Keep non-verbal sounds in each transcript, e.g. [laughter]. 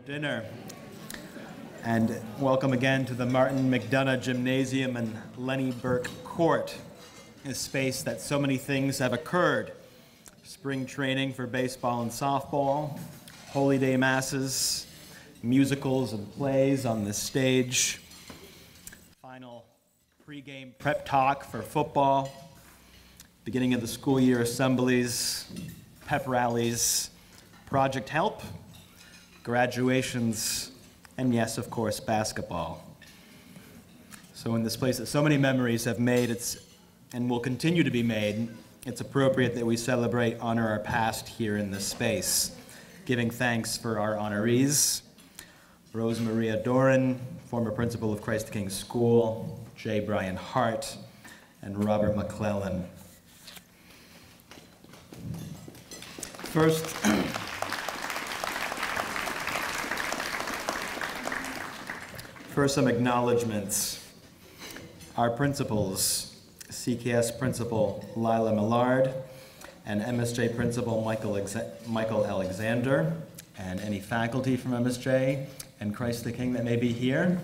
dinner. And welcome again to the Martin McDonough Gymnasium and Lenny Burke Court, a space that so many things have occurred. Spring training for baseball and softball, holy day masses, musicals and plays on the stage, final pregame prep talk for football, beginning of the school year assemblies, pep rallies, project help, graduations, and yes, of course, basketball. So in this place that so many memories have made, it's and will continue to be made, it's appropriate that we celebrate, honor our past here in this space, giving thanks for our honorees, Rose Maria Doran, former principal of Christ the King School, J. Brian Hart, and Robert McClellan. First, [clears throat] First, some acknowledgments. Our principals, CKS Principal Lila Millard, and MSJ Principal Michael, Michael Alexander, and any faculty from MSJ, and Christ the King that may be here.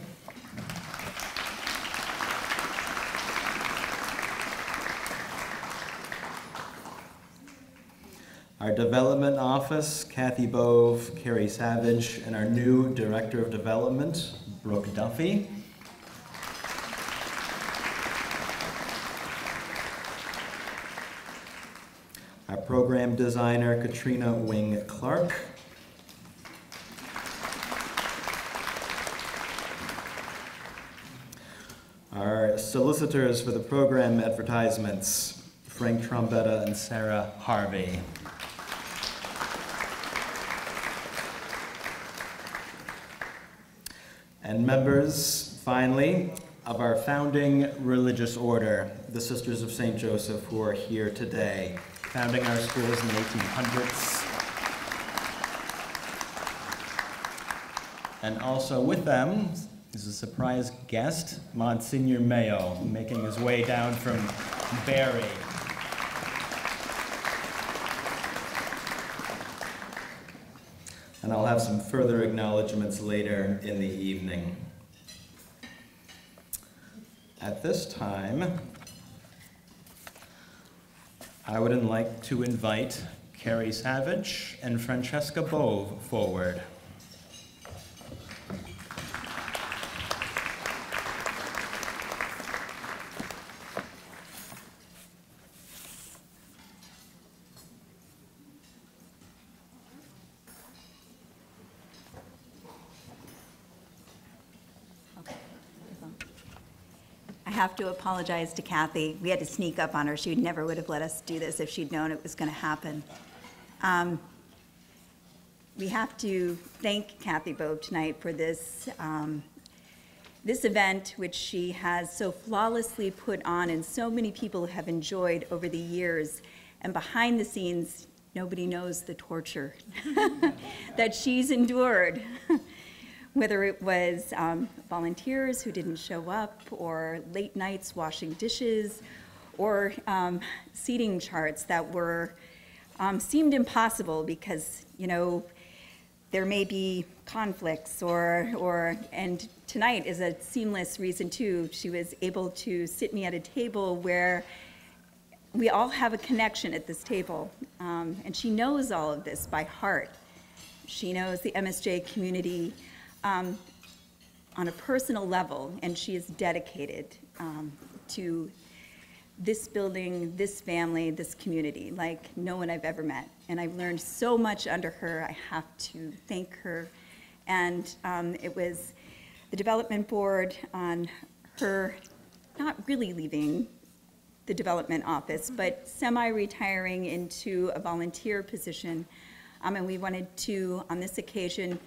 Our development office, Kathy Bove, Carrie Savage, and our new Director of Development, Brooke Duffy. Our program designer, Katrina Wing Clark. Our solicitors for the program advertisements, Frank Trombetta and Sarah Harvey. And members, finally, of our founding religious order, the Sisters of St. Joseph, who are here today, founding our schools in the 1800s. And also with them is a surprise guest, Monsignor Mayo, making his way down from Barre. And I'll have some further acknowledgments later in the evening. At this time, I would like to invite Carrie Savage and Francesca Bove forward. Have to apologize to Kathy. We had to sneak up on her. She never would have let us do this if she'd known it was going to happen. Um, we have to thank Kathy Bove tonight for this um, this event, which she has so flawlessly put on, and so many people have enjoyed over the years. And behind the scenes, nobody knows the torture [laughs] that she's endured. [laughs] whether it was um, volunteers who didn't show up, or late nights washing dishes, or um, seating charts that were um, seemed impossible because you know there may be conflicts or or and tonight is a seamless reason too. She was able to sit me at a table where we all have a connection at this table, um, and she knows all of this by heart. She knows the MSJ community um, on a personal level, and she is dedicated um, to this building, this family, this community, like no one I've ever met. And I've learned so much under her. I have to thank her. And um, it was the development board on her not really leaving the development office, but semi-retiring into a volunteer position. Um, and we wanted to, on this occasion,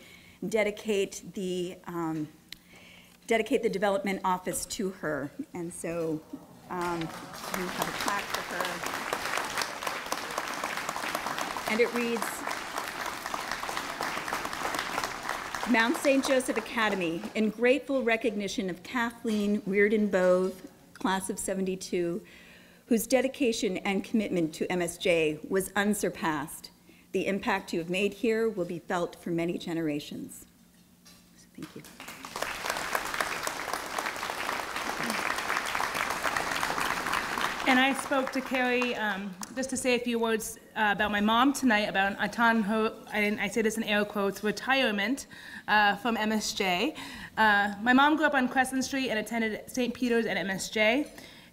dedicate the um, dedicate the development office to her. And so um, we have a plaque for her. And it reads, Mount St. Joseph Academy, in grateful recognition of Kathleen Reardon Bove, class of 72, whose dedication and commitment to MSJ was unsurpassed. The impact you have made here will be felt for many generations. Thank you. And I spoke to Carrie um, just to say a few words uh, about my mom tonight, about her, I, I say this in air quotes, retirement uh, from MSJ. Uh, my mom grew up on Crescent Street and attended St. Peter's and MSJ.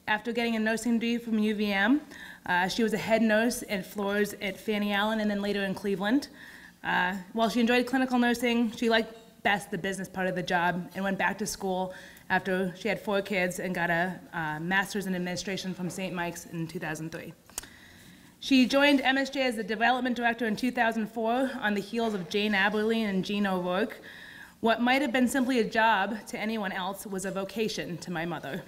After getting a nursing degree from UVM, uh, she was a head nurse at floors at Fanny Allen and then later in Cleveland. Uh, while she enjoyed clinical nursing, she liked best the business part of the job and went back to school after she had four kids and got a uh, master's in administration from St. Mike's in 2003. She joined MSJ as the development director in 2004 on the heels of Jane Aberline and Jean O'Rourke. What might have been simply a job to anyone else was a vocation to my mother.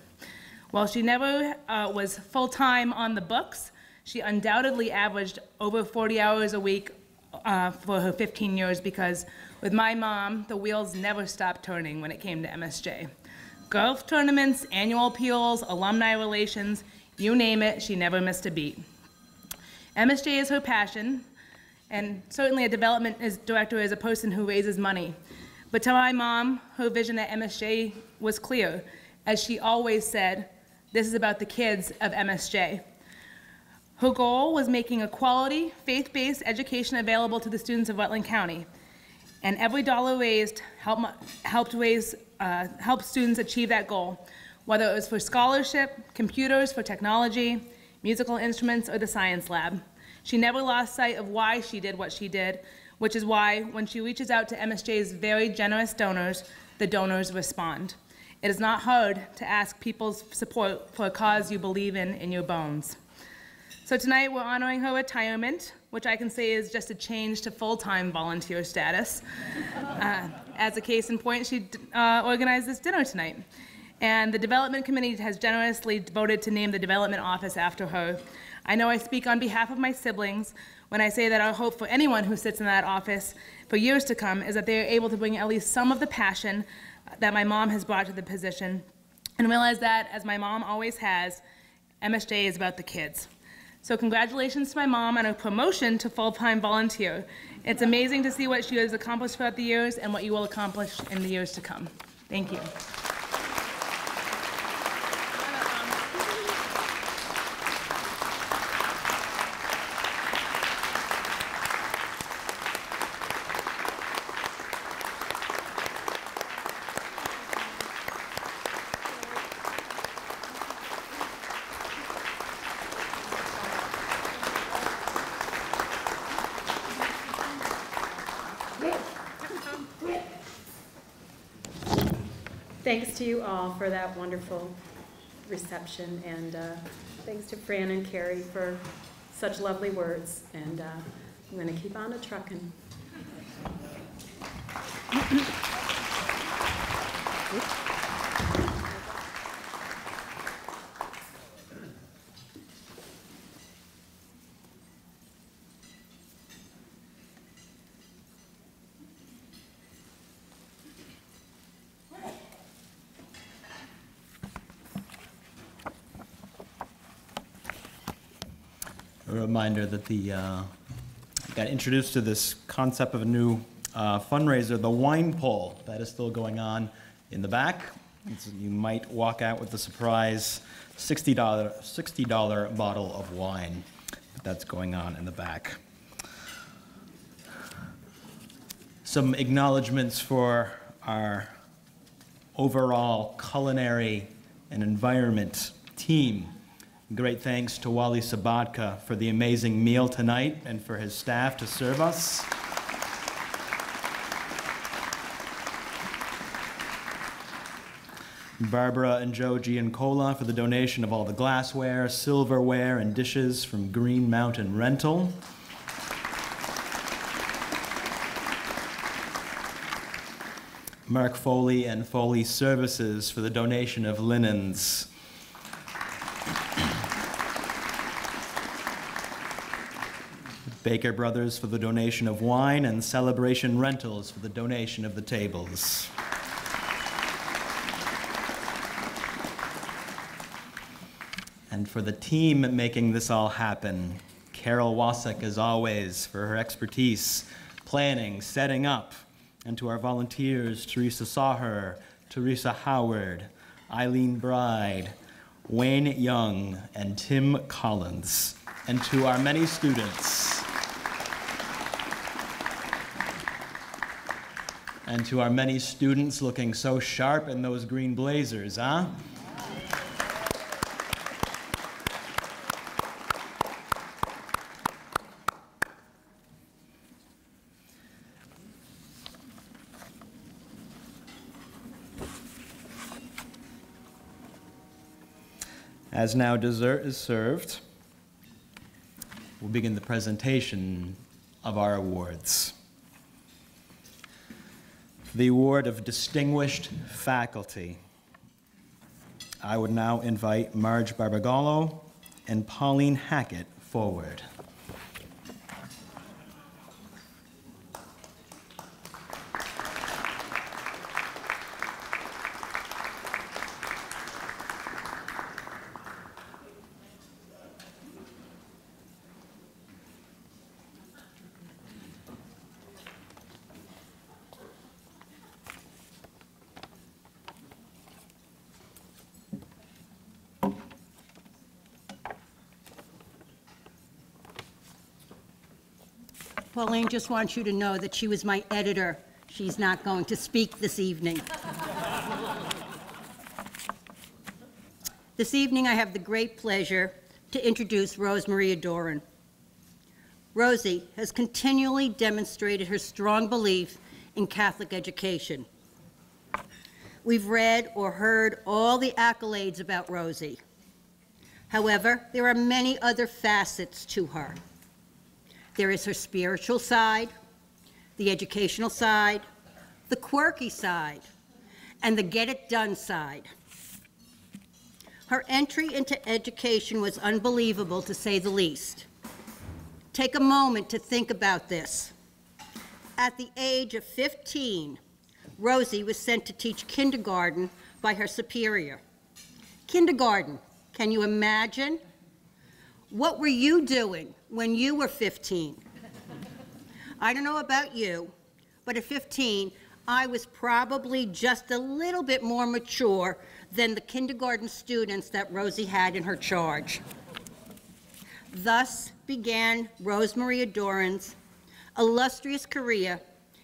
While she never uh, was full time on the books, she undoubtedly averaged over 40 hours a week uh, for her 15 years because with my mom, the wheels never stopped turning when it came to MSJ. Golf tournaments, annual appeals, alumni relations, you name it, she never missed a beat. MSJ is her passion, and certainly a development director is a person who raises money. But to my mom, her vision at MSJ was clear. As she always said, this is about the kids of MSJ. Her goal was making a quality, faith-based education available to the students of Rutland County. And every dollar raised helped, helped raise uh, help students achieve that goal, whether it was for scholarship, computers for technology, musical instruments, or the science lab. She never lost sight of why she did what she did, which is why when she reaches out to MSJ's very generous donors, the donors respond. It is not hard to ask people's support for a cause you believe in in your bones. So tonight we're honoring her retirement, which I can say is just a change to full-time volunteer status. Uh, as a case in point, she uh, organized this dinner tonight. And the development committee has generously voted to name the development office after her. I know I speak on behalf of my siblings when I say that our hope for anyone who sits in that office for years to come is that they are able to bring at least some of the passion that my mom has brought to the position and realize that, as my mom always has, MSJ is about the kids. So congratulations to my mom on her promotion to full-time volunteer. It's amazing to see what she has accomplished throughout the years and what you will accomplish in the years to come. Thank you. To you all for that wonderful reception, and uh, thanks to Fran and Carrie for such lovely words. And uh, I'm going to keep on a trucking. Reminder that the, uh, got introduced to this concept of a new uh, fundraiser, the wine pull, that is still going on in the back. So You might walk out with a surprise $60, $60 bottle of wine. That's going on in the back. Some acknowledgements for our overall culinary and environment team. Great thanks to Wally Sabatka for the amazing meal tonight and for his staff to serve us. Barbara and Joe Giancola for the donation of all the glassware, silverware, and dishes from Green Mountain Rental. Mark Foley and Foley Services for the donation of linens. Baker Brothers for the donation of wine, and Celebration Rentals for the donation of the tables. And for the team making this all happen, Carol Wasek, as always, for her expertise, planning, setting up, And to our volunteers, Teresa Saher, Teresa Howard, Eileen Bride, Wayne Young, and Tim Collins. And to our many students. And to our many students looking so sharp in those green blazers, huh? As now dessert is served, we'll begin the presentation of our awards. The award of Distinguished Faculty, I would now invite Marge Barbagallo and Pauline Hackett forward. Pauline just wants you to know that she was my editor. She's not going to speak this evening. This evening, I have the great pleasure to introduce Rose Maria Doran. Rosie has continually demonstrated her strong belief in Catholic education. We've read or heard all the accolades about Rosie. However, there are many other facets to her. There is her spiritual side, the educational side, the quirky side, and the get it done side. Her entry into education was unbelievable, to say the least. Take a moment to think about this. At the age of 15, Rosie was sent to teach kindergarten by her superior. Kindergarten, can you imagine? What were you doing when you were 15? I don't know about you, but at 15, I was probably just a little bit more mature than the kindergarten students that Rosie had in her charge. Thus began Rose Maria Doran's illustrious career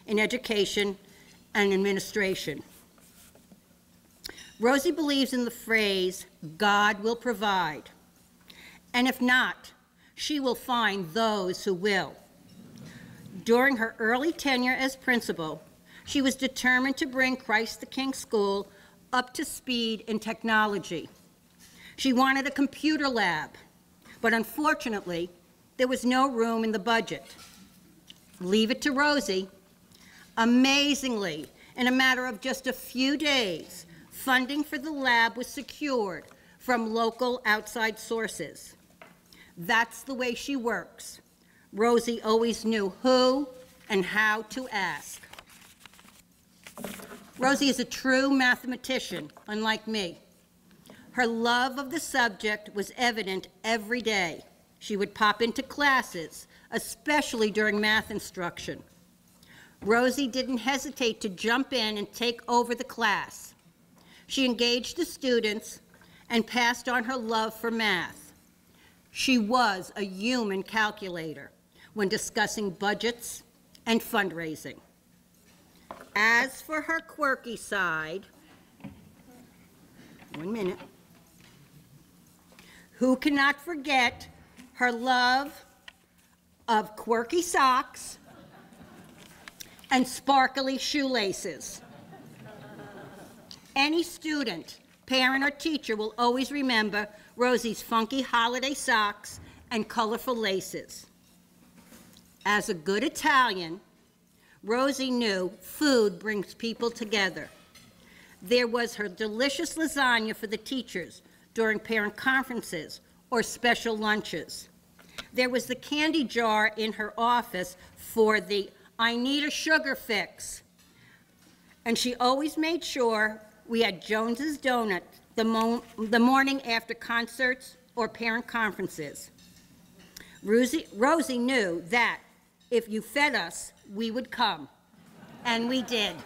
in education and administration. Rosie believes in the phrase, God will provide. And if not, she will find those who will. During her early tenure as principal, she was determined to bring Christ the King School up to speed in technology. She wanted a computer lab, but unfortunately, there was no room in the budget. Leave it to Rosie. Amazingly, in a matter of just a few days, funding for the lab was secured from local outside sources. That's the way she works. Rosie always knew who and how to ask. Rosie is a true mathematician, unlike me. Her love of the subject was evident every day. She would pop into classes, especially during math instruction. Rosie didn't hesitate to jump in and take over the class. She engaged the students and passed on her love for math. She was a human calculator when discussing budgets and fundraising. As for her quirky side, one minute. Who cannot forget her love of quirky socks and sparkly shoelaces? Any student, parent, or teacher will always remember Rosie's funky holiday socks and colorful laces. As a good Italian, Rosie knew food brings people together. There was her delicious lasagna for the teachers during parent conferences or special lunches. There was the candy jar in her office for the I need a sugar fix. And she always made sure we had Jones's Donut the, mo- the morning after concerts or parent conferences. Rosie, Rosie knew that if you fed us, we would come. And we did.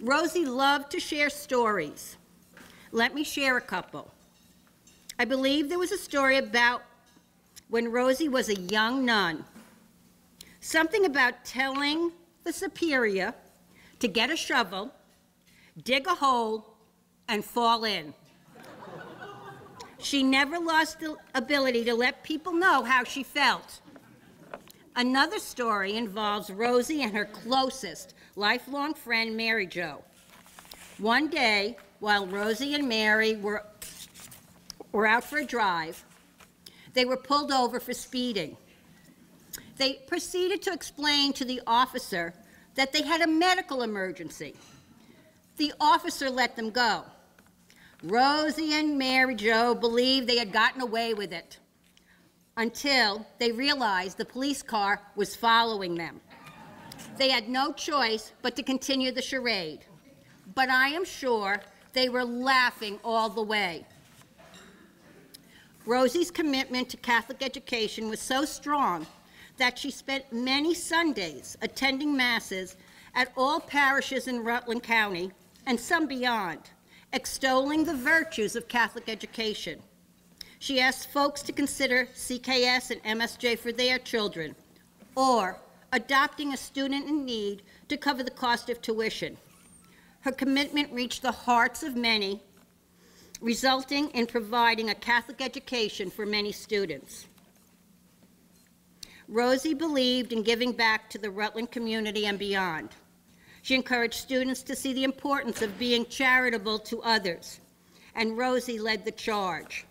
Rosie loved to share stories. Let me share a couple. I believe there was a story about when Rosie was a young nun. Something about telling the superior to get a shovel, dig a hole, and fall in. She never lost the ability to let people know how she felt. Another story involves Rosie and her closest lifelong friend, Mary Jo. One day, while Rosie and Mary were, were out for a drive, they were pulled over for speeding. They proceeded to explain to the officer that they had a medical emergency. The officer let them go. Rosie and Mary Jo believed they had gotten away with it until they realized the police car was following them. They had no choice but to continue the charade. But I am sure they were laughing all the way. Rosie's commitment to Catholic education was so strong that she spent many Sundays attending masses at all parishes in Rutland County and some beyond, extolling the virtues of Catholic education. She asked folks to consider CKS and MSJ for their children, or adopting a student in need to cover the cost of tuition. Her commitment reached the hearts of many, resulting in providing a Catholic education for many students. Rosie believed in giving back to the Rutland community and beyond. She encouraged students to see the importance of being charitable to others, and Rosie led the charge.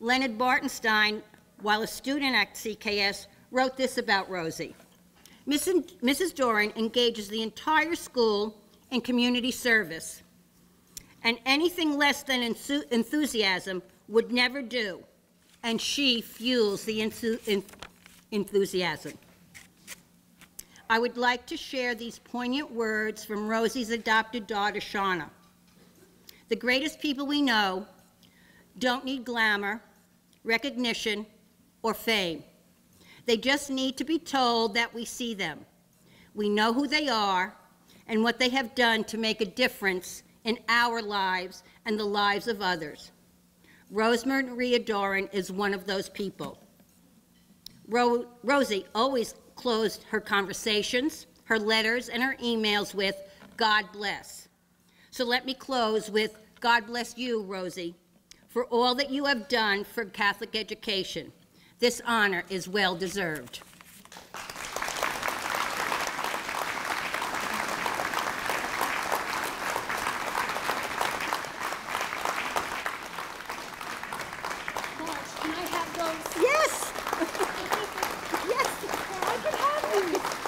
Leonard Bartenstein, while a student at CKS, wrote this about Rosie. Mrs. Doran engages the entire school in community service, and anything less than enthusiasm would never do, and she fuels the enthusiasm. I would like to share these poignant words from Rosie's adopted daughter, Shauna. The greatest people we know don't need glamour, recognition, or fame. They just need to be told that we see them. We know who they are and what they have done to make a difference in our lives and the lives of others. Rosemarie Doran is one of those people. Ro Rosie always closed her conversations, her letters, and her emails with, God bless. So let me close with, God bless you, Rosie, for all that you have done for Catholic education. This honor is well deserved. Yes. yes. I can have these.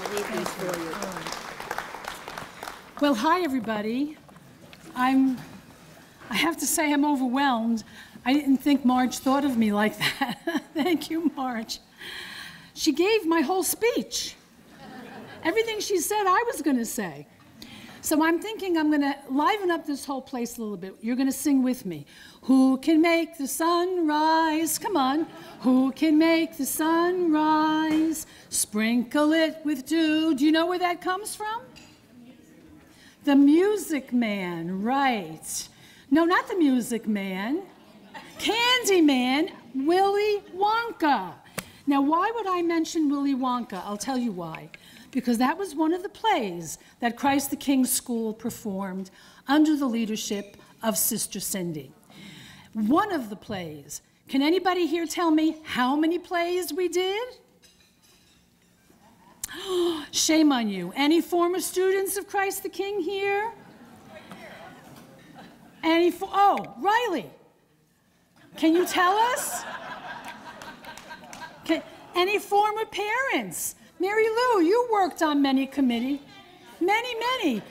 I'll leave these for you. Well, hi, everybody. I'm, I have to say I'm overwhelmed. I didn't think Marge thought of me like [laughs] that. Thank you, Marge. She gave my whole speech. Everything she said, I was going to say. So I'm thinking I'm going to liven up this whole place a little bit. You're going to sing with me. Who can make the sun rise? Come on. Who can make the sun rise? Sprinkle it with dew. Do you know where that comes from? The Music Man, right. No, not the Music Man. Candyman, Willy Wonka. Now, why would I mention Willy Wonka? I'll tell you why. Because that was one of the plays that Christ the King School performed under the leadership of Sister Cindy. One of the plays. Can anybody here tell me how many plays we did? [gasps] Shame on you. Any former students of Christ the King here? Any, fo- oh, Riley. Can you tell us? Can, any former parents? Mary Lou, you worked on many committee. Many, many.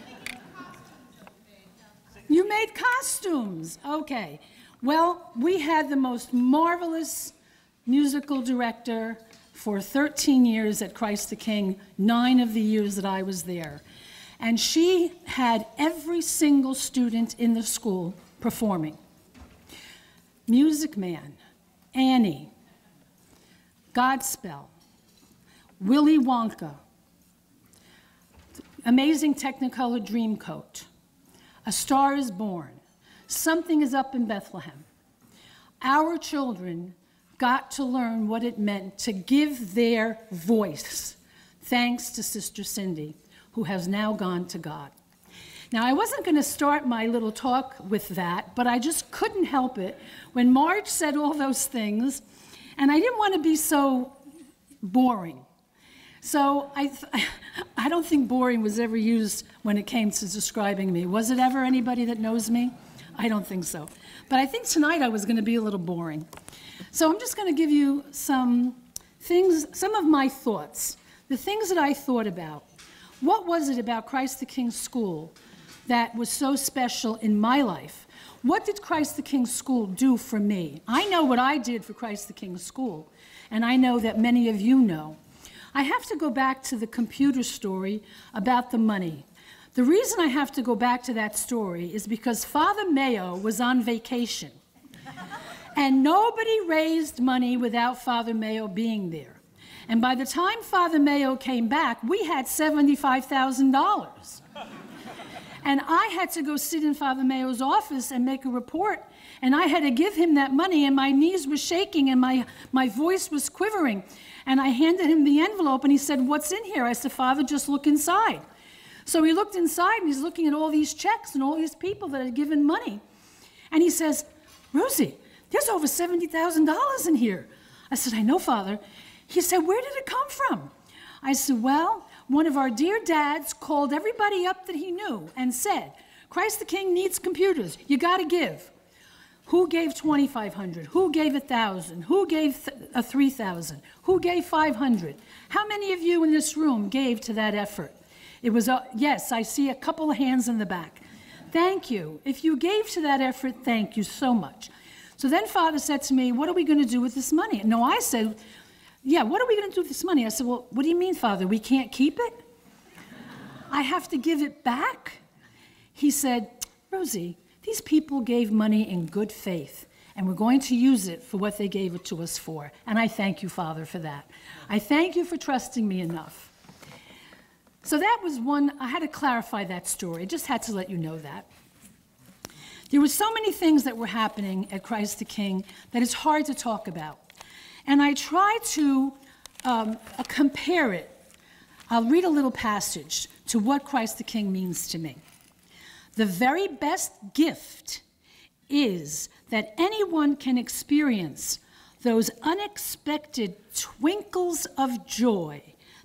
You made costumes. Okay. Well, we had the most marvelous musical director for 13 years at Christ the King, nine of the years that I was there. And she had every single student in the school performing. Music Man, Annie, Godspell, Willy Wonka, Amazing Technicolor Dreamcoat, A Star is Born, Something is Up in Bethlehem. Our children got to learn what it meant to give their voice, thanks to Sister Cindy, who has now gone to God. Now, I wasn't going to start my little talk with that, but I just couldn't help it when Marge said all those things, and I didn't want to be so boring. So I, [laughs] I don't think boring was ever used when it came to describing me. Was it ever anybody that knows me? I don't think so. But I think tonight I was going to be a little boring. So I'm just going to give you some things, some of my thoughts, the things that I thought about. What was it about Christ the King School that was so special in my life? What did Christ the King School do for me? I know what I did for Christ the King School, and I know that many of you know. I have to go back to the computer story about the money. The reason I have to go back to that story is because Father Mayo was on vacation. And nobody raised money without Father Mayo being there. And by the time Father Mayo came back, we had $75,000. and I had to go sit in Father Mayo's office and make a report. And I had to give him that money, and my knees were shaking and my, my voice was quivering. And I handed him the envelope, and he said, What's in here? I said, Father, just look inside. So he looked inside, and he's looking at all these checks and all these people that had given money. And he says, Rosie, there's over $70,000 in here. I said, I know, Father. He said, Where did it come from? I said, Well, one of our dear dads called everybody up that he knew and said, Christ the King needs computers. You got to give. Who gave 2,500? Who gave 1,000? Who gave a 3,000? Who gave 500? How many of you in this room gave to that effort? It was, a, yes, I see a couple of hands in the back. Thank you. If you gave to that effort, thank you so much. So then Father said to me, What are we going to do with this money? No, I said, Yeah, what are we going to do with this money? I said, Well, what do you mean, Father? We can't keep it? I have to give it back? He said, Rosie, these people gave money in good faith, and we're going to use it for what they gave it to us for. And I thank you, Father, for that. I thank you for trusting me enough. So that was one, I had to clarify that story. I just had to let you know that. There were so many things that were happening at Christ the King that it's hard to talk about. And I try to um, uh, compare it. I'll read a little passage to what Christ the King means to me. The very best gift is that anyone can experience those unexpected twinkles of joy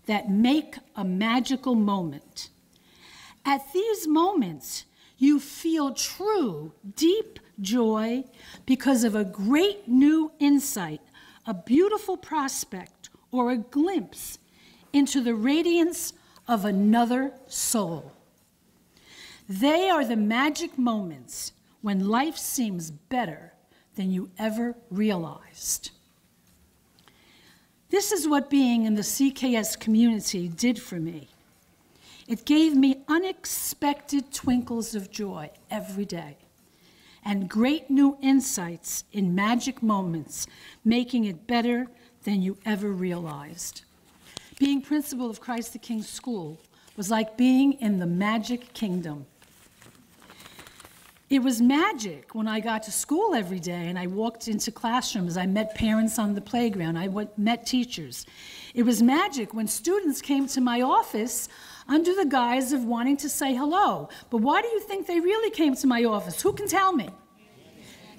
that make a magical moment. At these moments, you feel true, deep joy because of a great new insight, a beautiful prospect, or a glimpse into the radiance of another soul. They are the magic moments when life seems better than you ever realized. This is what being in the CKS community did for me. It gave me unexpected twinkles of joy every day and great new insights in magic moments, making it better than you ever realized. Being principal of Christ the King School was like being in the magic kingdom. It was magic when I got to school every day and I walked into classrooms. I met parents on the playground. I went, met teachers. It was magic when students came to my office under the guise of wanting to say hello. But why do you think they really came to my office? Who can tell me?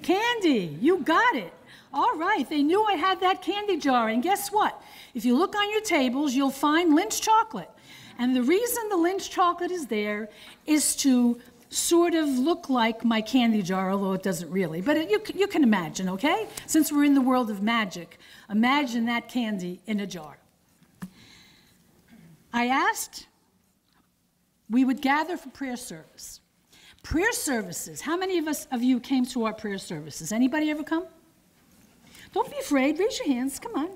Candy, you got it. All right, they knew I had that candy jar. And guess what? If you look on your tables, you'll find Lynch chocolate. And the reason the Lynch chocolate is there is to sort of look like my candy jar, although it doesn't really. But it, you, you can imagine, okay? Since we're in the world of magic, imagine that candy in a jar. I asked we would gather for prayer service. Prayer services. How many of us of you came to our prayer services? Anybody ever come? Don't be afraid. Raise your hands. Come on.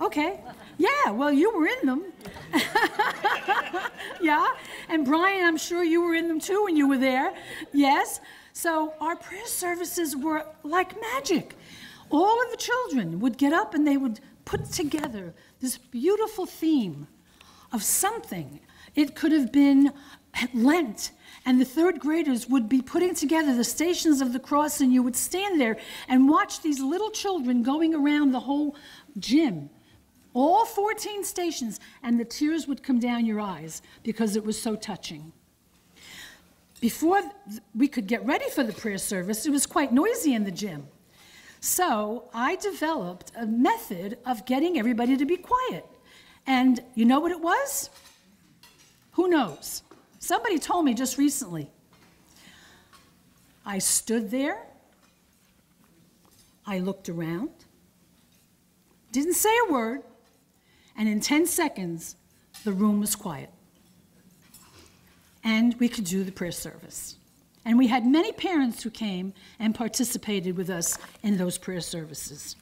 Okay. Yeah, well, you were in them. [laughs] yeah. And Brian, I'm sure you were in them too when you were there. Yes. So our prayer services were like magic. all of the children would get up and they would put together this beautiful theme of something. It could have been Lent, and the third graders would be putting together the stations of the cross, and you would stand there and watch these little children going around the whole gym, all 14 stations, and the tears would come down your eyes because it was so touching. Before we could get ready for the prayer service, it was quite noisy in the gym. So I developed a method of getting everybody to be quiet. And you know what it was? Who knows? Somebody told me just recently. I stood there, I looked around, didn't say a word, and in 10 seconds, the room was quiet. And we could do the prayer service. And we had many parents who came and participated with us in those prayer services.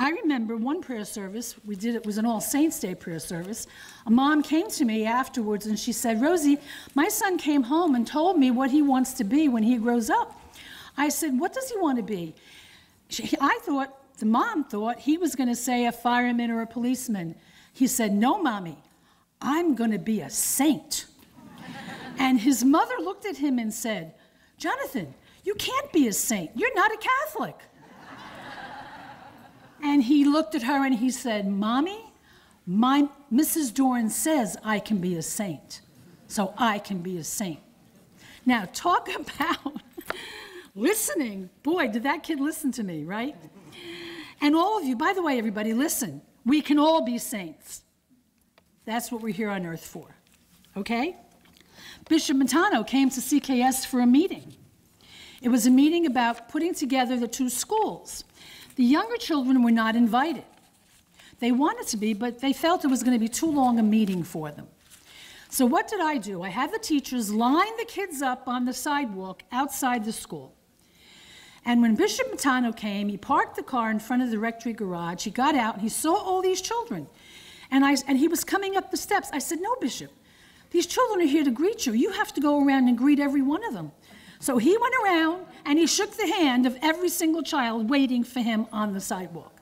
I remember one prayer service, we did it was an All Saints Day prayer service. A mom came to me afterwards and she said, Rosie, my son came home and told me what he wants to be when he grows up. I said, What does he want to be? She, I thought, the mom thought he was going to say a fireman or a policeman. He said, No, mommy, I'm going to be a saint. And his mother looked at him and said, Jonathan, you can't be a saint. You're not a Catholic. And he looked at her and he said, Mommy, my Mrs. Doran says I can be a saint, so I can be a saint. Now, talk [laughs] about listening. Boy, did that kid listen to me, right? And all of you, by the way, everybody, listen. We can all be saints. That's what we're here on earth for, okay? Bishop Matano came to CKS for a meeting. It was a meeting about putting together the two schools. The younger children were not invited. They wanted to be, but they felt it was going to be too long a meeting for them. So, what did I do? I had the teachers line the kids up on the sidewalk outside the school. And when Bishop Matano came, he parked the car in front of the rectory garage. He got out and he saw all these children. And, I, and he was coming up the steps. I said, No, Bishop, these children are here to greet you. You have to go around and greet every one of them. So he went around and he shook the hand of every single child waiting for him on the sidewalk.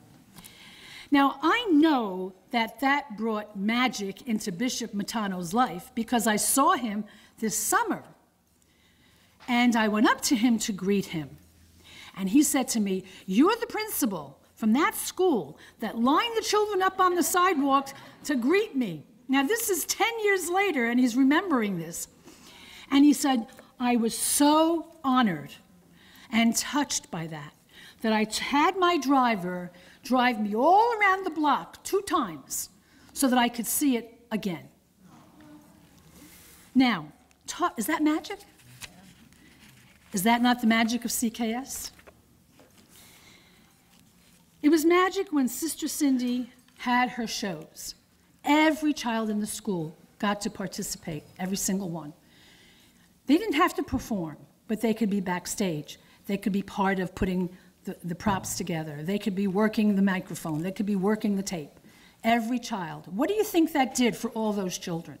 Now, I know that that brought magic into Bishop Matano's life because I saw him this summer. And I went up to him to greet him. And he said to me, You're the principal from that school that lined the children up on the sidewalk to greet me. Now, this is 10 years later, and he's remembering this. And he said, I was so honored and touched by that, that I had my driver drive me all around the block two times so that I could see it again. Now, is that magic? Is that not the magic of CKS? It was magic when Sister Cindy had her shows. Every child in the school got to participate, every single one. They didn't have to perform, but they could be backstage. They could be part of putting the, the props together. They could be working the microphone. They could be working the tape. Every child. What do you think that did for all those children?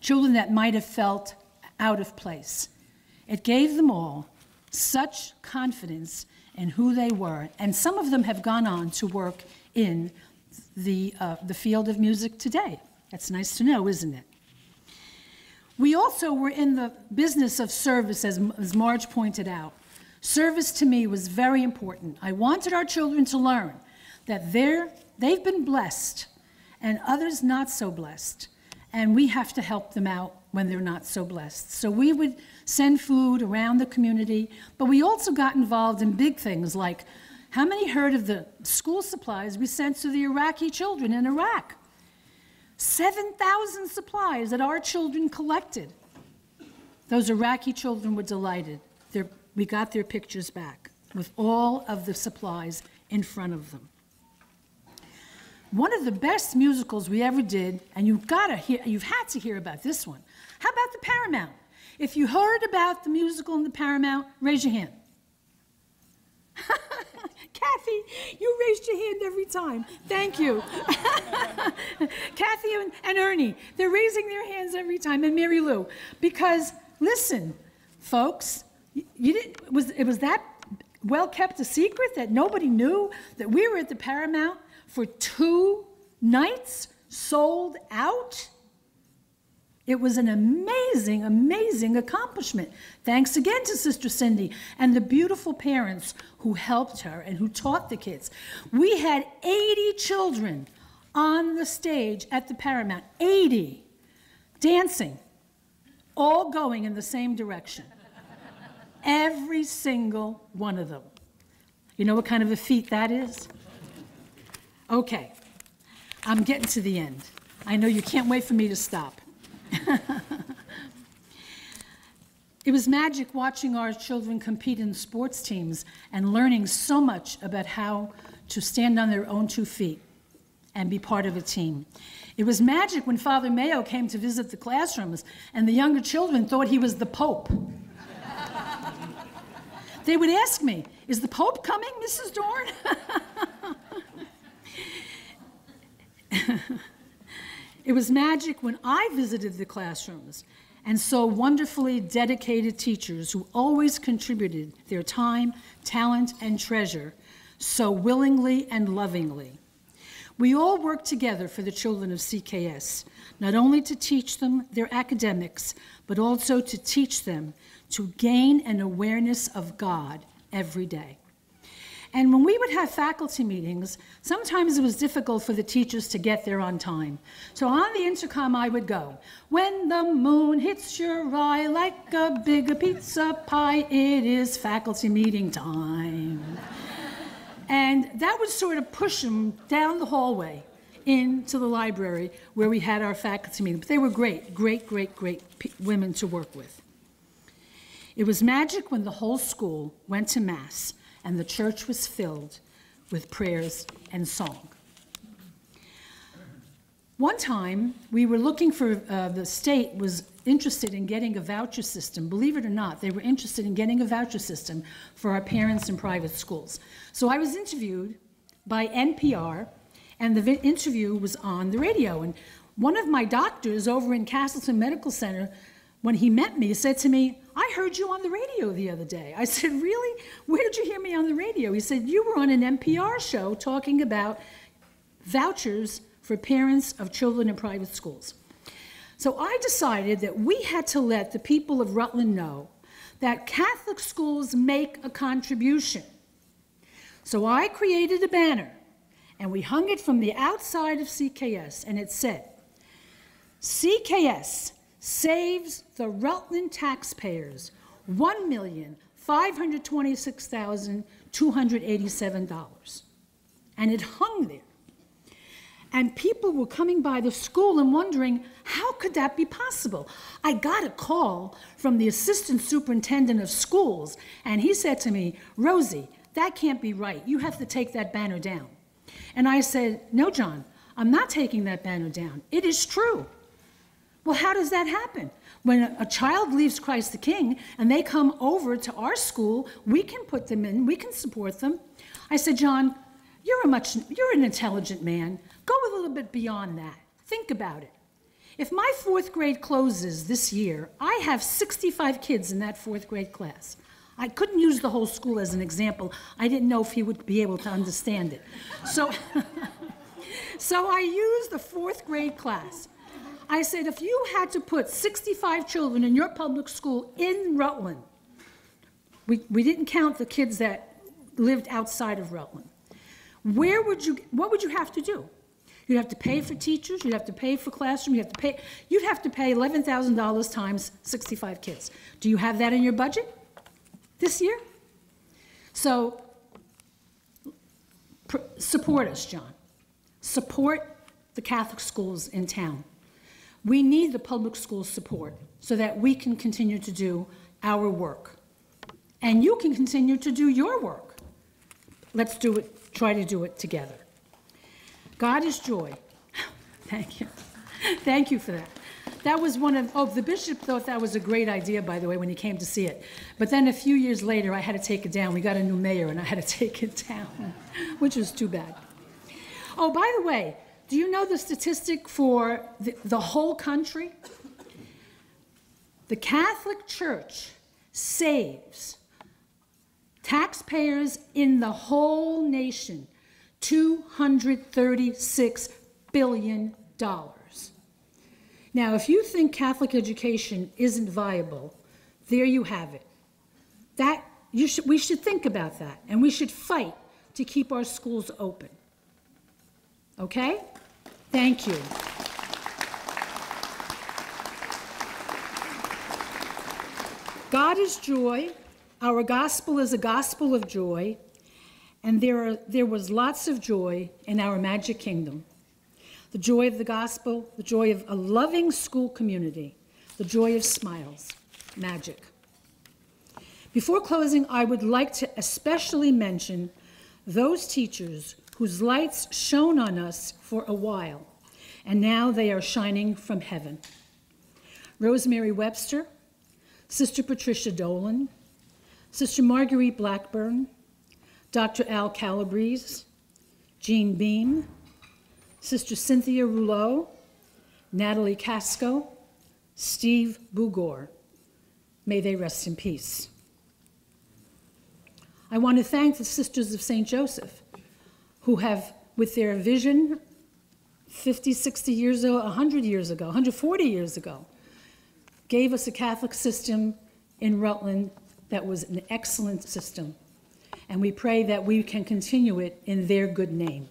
Children that might have felt out of place. It gave them all such confidence in who they were, and some of them have gone on to work in the, uh, the field of music today. That's nice to know, isn't it? We also were in the business of service, as, as Marge pointed out. Service to me was very important. I wanted our children to learn that they're, they've been blessed and others not so blessed, and we have to help them out when they're not so blessed. So we would send food around the community, but we also got involved in big things like how many heard of the school supplies we sent to the Iraqi children in Iraq? 7,000 supplies that our children collected. Those Iraqi children were delighted. We got their pictures back with all of the supplies in front of them. One of the best musicals we ever did, and you've got to hear, you've had to hear about this one. How about the Paramount? If you heard about the musical in the Paramount, raise your hand. [laughs] Kathy, you raised your hand every time. Thank you. [laughs] Kathy and, and Ernie, they're raising their hands every time, and Mary Lou. Because, listen, folks, you, you didn't, was, it was that well kept a secret that nobody knew that we were at the Paramount for two nights, sold out? It was an amazing, amazing accomplishment. Thanks again to Sister Cindy and the beautiful parents who helped her and who taught the kids. We had 80 children on the stage at the Paramount, 80, dancing, all going in the same direction. Every single one of them. You know what kind of a feat that is? Okay, I'm getting to the end. I know you can't wait for me to stop. It was magic watching our children compete in sports teams and learning so much about how to stand on their own two feet and be part of a team. It was magic when Father Mayo came to visit the classrooms and the younger children thought he was the Pope. [laughs] they would ask me, Is the Pope coming, Mrs. Dorn? [laughs] [laughs] It was magic when I visited the classrooms and saw wonderfully dedicated teachers who always contributed their time, talent, and treasure so willingly and lovingly. We all work together for the children of CKS, not only to teach them their academics, but also to teach them to gain an awareness of God every day. And when we would have faculty meetings, sometimes it was difficult for the teachers to get there on time. So on the intercom, I would go, When the moon hits your eye like a big pizza pie, it is faculty meeting time. and that would sort of push them down the hallway into the library where we had our faculty meeting. But they were great, great, great, great women to work with. It was magic when the whole school went to Mass and the church was filled with prayers and song. One time, we were looking for, uh, the state was interested in getting a voucher system. Believe it or not, they were interested in getting a voucher system for our parents in private schools. So I was interviewed by NPR, and the interview was on the radio. And one of my doctors over in Castleton Medical Center, when he met me, said to me, I heard you on the radio the other day. I said, Really? Where did you hear me on the radio? He said, You were on an NPR show talking about vouchers for parents of children in private schools. So I decided that we had to let the people of Rutland know that Catholic schools make a contribution. So I created a banner and we hung it from the outside of CKS and it said, CKS saves the Rutland taxpayers $1,526,287. And it hung there. And people were coming by the school and wondering, how could that be possible? I got a call from the assistant superintendent of schools, and he said to me, Rosie, that can't be right. You have to take that banner down. And I said, No, John, I'm not taking that banner down. It is true. Well, how does that happen? When a child leaves Christ the King and they come over to our school, we can put them in, we can support them. I said, John, you're a much you're an intelligent man. Go a little bit beyond that. Think about it. If my fourth grade closes this year, I have 65 kids in that fourth grade class. I couldn't use the whole school as an example. I didn't know if he would be able to understand it. So, [laughs] so I used the fourth grade class. I said, if you had to put 65 children in your public school in Rutland, we, we didn't count the kids that lived outside of Rutland, where would you, what would you have to do? You'd have to pay for teachers, you'd have to pay for classroom, you'd have to pay, you'd have to pay $11,000 times 65 kids. Do you have that in your budget this year? So support us, John. Support the Catholic schools in town. We need the public school support so that we can continue to do our work. And you can continue to do your work. Let's do it, try to do it together. God is joy. [laughs] Thank you. Thank you for that. That was one of, oh, the bishop thought that was a great idea, by the way, when he came to see it. But then a few years later, I had to take it down. We got a new mayor, and I had to [laughs] take it down, which was too bad. Oh, by the way, do you know the statistic for the, the whole country? The Catholic Church saves taxpayers in the whole nation $236 billion. Now, if you think Catholic education isn't viable, there you have it. That, you should, we should think about that, and we should fight to keep our schools open. Okay? Thank you. God is joy. Our gospel is a gospel of joy, and there, are, there was lots of joy in our magic kingdom. The joy of the gospel, the joy of a loving school community, the joy of smiles, magic. Before closing, I would like to especially mention those teachers whose lights shone on us for a while, and now they are shining from heaven. Rosemary Webster, Sister Patricia Dolan, Sister Marguerite Blackburn, Dr. Al Calabrese, Jean Beam, Sister Cynthia Rouleau, Natalie Casco, Steve Bugor. May they rest in peace. I want to thank the Sisters of St. Joseph, who have, with their vision 50, 60 years ago, 100 years ago, 140 years ago, gave us a Catholic system in Rutland that was an excellent system. And we pray that we can continue it in their good name.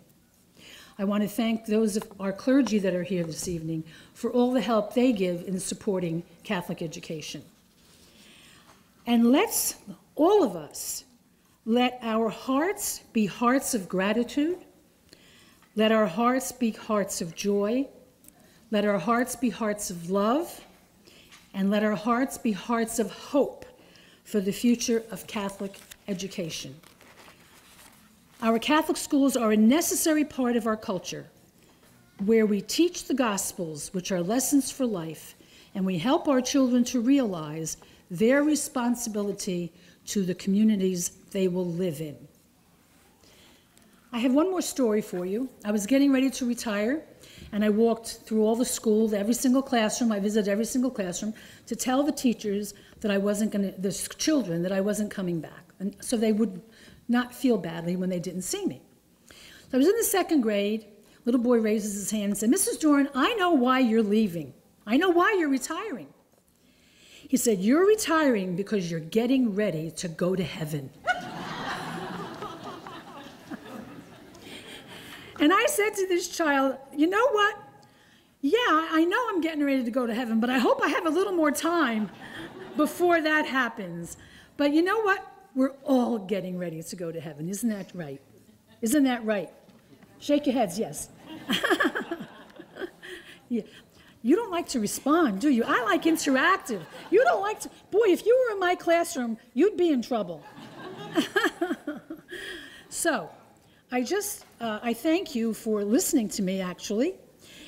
I want to thank those of our clergy that are here this evening for all the help they give in supporting Catholic education. And let's, all of us, let our hearts be hearts of gratitude. Let our hearts be hearts of joy. Let our hearts be hearts of love. And let our hearts be hearts of hope for the future of Catholic education. Our Catholic schools are a necessary part of our culture where we teach the Gospels, which are lessons for life, and we help our children to realize their responsibility to the communities they will live in. I have one more story for you. I was getting ready to retire, and I walked through all the schools, every single classroom. I visited every single classroom to tell the teachers that I wasn't going to, the children, that I wasn't coming back, and so they would not feel badly when they didn't see me. So I was in the second grade. Little boy raises his hand and said, Mrs. Doran, I know why you're leaving. I know why you're retiring. He said, You're retiring because you're getting ready to go to heaven. and I said to this child, You know what? Yeah, I know I'm getting ready to go to heaven, but I hope I have a little more time before that happens. But you know what? We're all getting ready to go to heaven. Isn't that right? Isn't that right? Shake your heads, yes. [laughs] yeah. You don't like to respond, do you? I like interactive. You don't like to. Boy, if you were in my classroom, you'd be in trouble. [laughs] so, I just, uh, I thank you for listening to me, actually.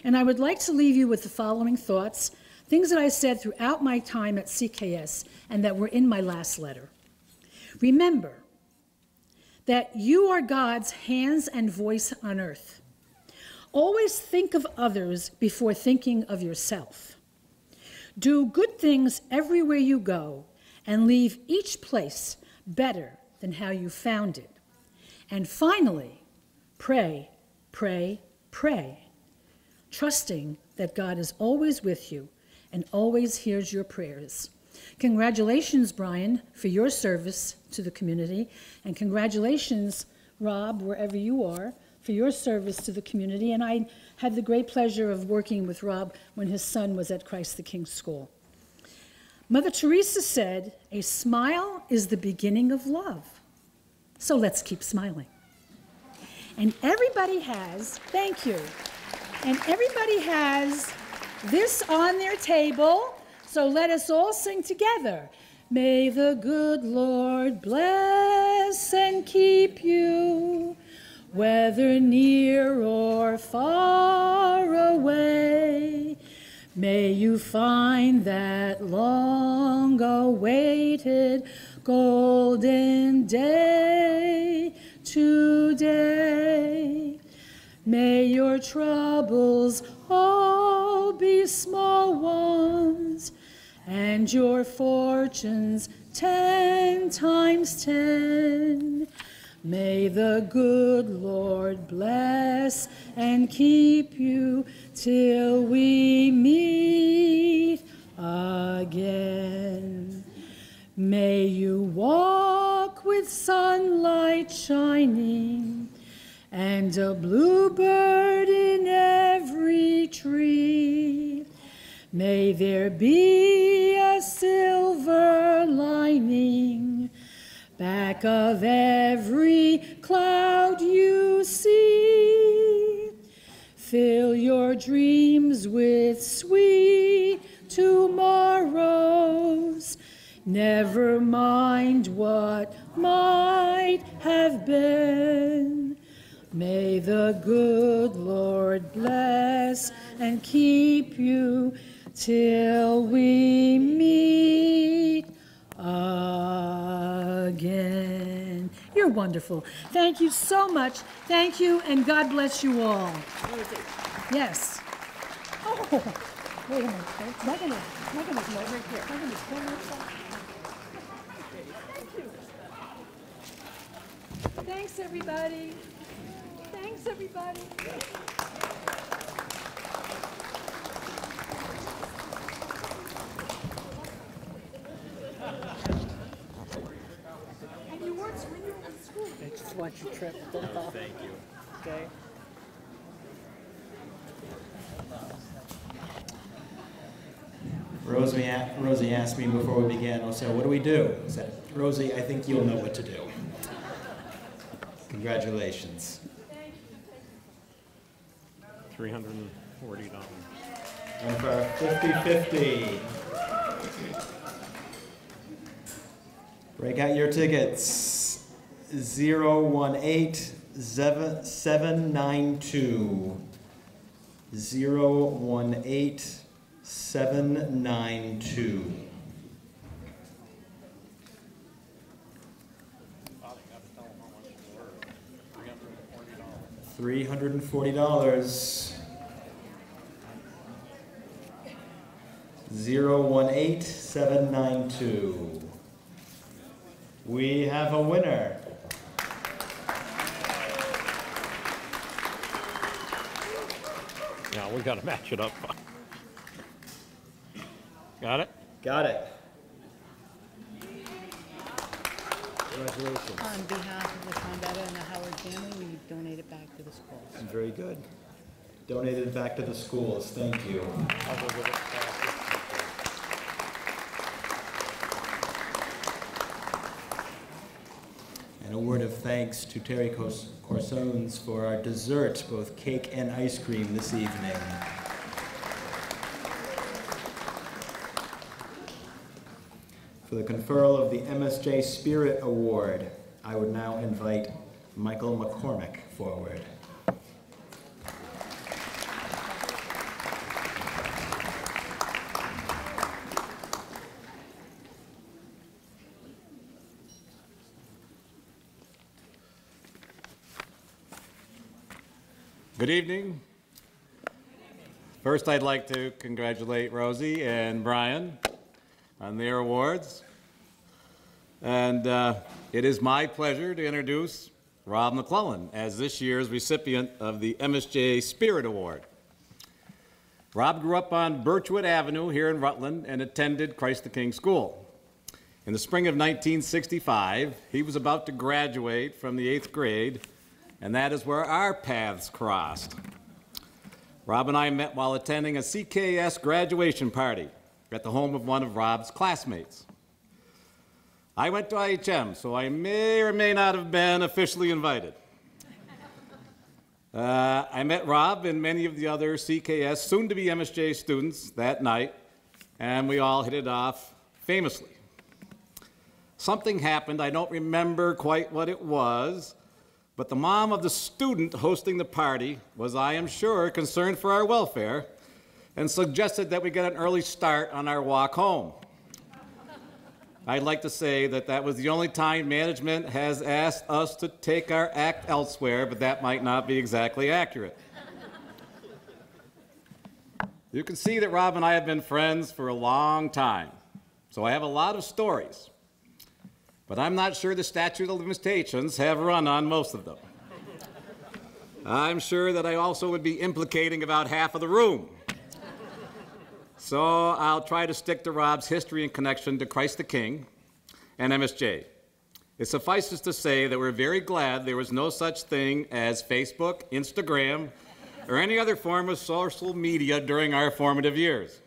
And I would like to leave you with the following thoughts, things that I said throughout my time at CKS and that were in my last letter. Remember that you are God's hands and voice on earth. Always think of others before thinking of yourself. Do good things everywhere you go and leave each place better than how you found it. And finally, pray, pray, pray, trusting that God is always with you and always hears your prayers. Congratulations, Brian, for your service to the community, and congratulations, Rob, wherever you are, for your service to the community. And I had the great pleasure of working with Rob when his son was at Christ the King School. Mother Teresa said, A smile is the beginning of love. So let's keep smiling. And everybody has, thank you, and everybody has this on their table. So let us all sing together. May the good Lord bless and keep you whether near or far away. May you find that long awaited golden day today. May your troubles all be small ones, and your fortunes ten times ten. May the good Lord bless and keep you till we meet again. May you walk with sunlight shining and a bluebird in every tree. May there be a silver lining back of every cloud you see. Fill your dreams with sweet tomorrows. Never mind what might have been. May the good Lord bless and keep you till we meet again. You're wonderful. Thank you so much. Thank you, and God bless you all. Yes. Oh, wait a minute. Megan is, Megan is over here. Megan is. Thank you. Thanks, everybody. Thanks, everybody. And you weren't, when you were in school. I just want your trip. [laughs] Thank you. Okay? Rosie, Rosie asked me before we began, oh, so what do we do? I said, Rosie, I think you'll know what to do. Congratulations. Three hundred and forty dollars. And for 50-50. Break out your tickets. 018-792. 018-792. Three hundred and forty dollars. Zero one eight seven nine two. We have a winner. Yeah, we gotta match it up. Got it? Got it. Congratulations. On behalf of the Trombetta and the Howard family, we donate it back to the schools. Very good. Donated back to the schools, thank you. I'll go give it back. And a word of thanks to Terry Cors- Corsones for our dessert, both cake and ice cream this evening. For the conferral of the MSJ Spirit Award, I would now invite Michael McCormick forward. Good evening. First, I'd like to congratulate Rosie and Brian on their awards. And uh, it is my pleasure to introduce Rob McClellan as this year's recipient of the MSJ Spirit Award. Rob grew up on Birchwood Avenue here in Rutland and attended Christ the King School. In the spring of 1965, he was about to graduate from the eighth grade, and that is where our paths crossed. Rob and I met while attending a CKS graduation party at the home of one of Rob's classmates. I went to IHM, so I may or may not have been officially invited. Uh, I met Rob and many of the other CKS, soon to be MSJ students that night, and we all hit it off famously. Something happened, I don't remember quite what it was, but the mom of the student hosting the party was, I am sure, concerned for our welfare and suggested that we get an early start on our walk home. I'd like to say that that was the only time management has asked us to take our act elsewhere, but that might not be exactly accurate. You can see that Rob and I have been friends for a long time, so I have a lot of stories. But I'm not sure the statute of limitations have run on most of them. I'm sure that I also would be implicating about half of the room. So I'll try to stick to Rob's history and connection to Christ the King and MSJ. It suffices to say that we're very glad there was no such thing as Facebook, Instagram, or any other form of social media during our formative years.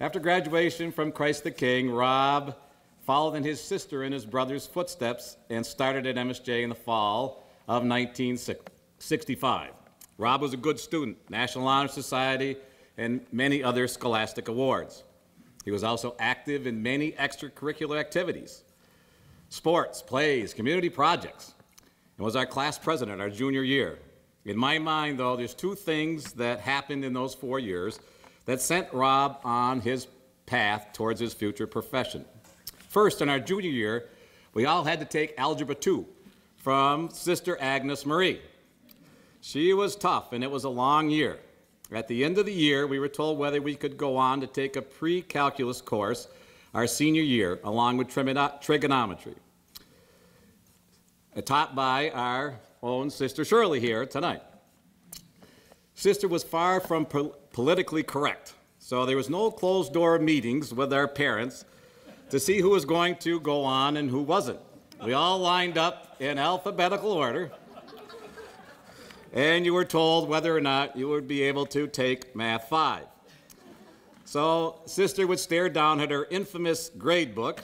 After graduation from Christ the King, Rob followed in his sister and his brother's footsteps and started at MSJ in the fall of 1965. Rob was a good student, National Honor Society, and many other scholastic awards. He was also active in many extracurricular activities, sports, plays, community projects, and was our class president our junior year. In my mind, though, there's two things that happened in those four years that sent Rob on his path towards his future profession. First, in our junior year, we all had to take Algebra 2 from Sister Agnes Marie. She was tough, and it was a long year. At the end of the year, we were told whether we could go on to take a pre-calculus course our senior year, along with trigonometry, taught by our own Sister Shirley here tonight. Sister was far from po politically correct, so there was no closed-door meetings with our parents to see who was going to go on and who wasn't. We all lined up in alphabetical order, and you were told whether or not you would be able to take Math 5. So Sister would stare down at her infamous grade book,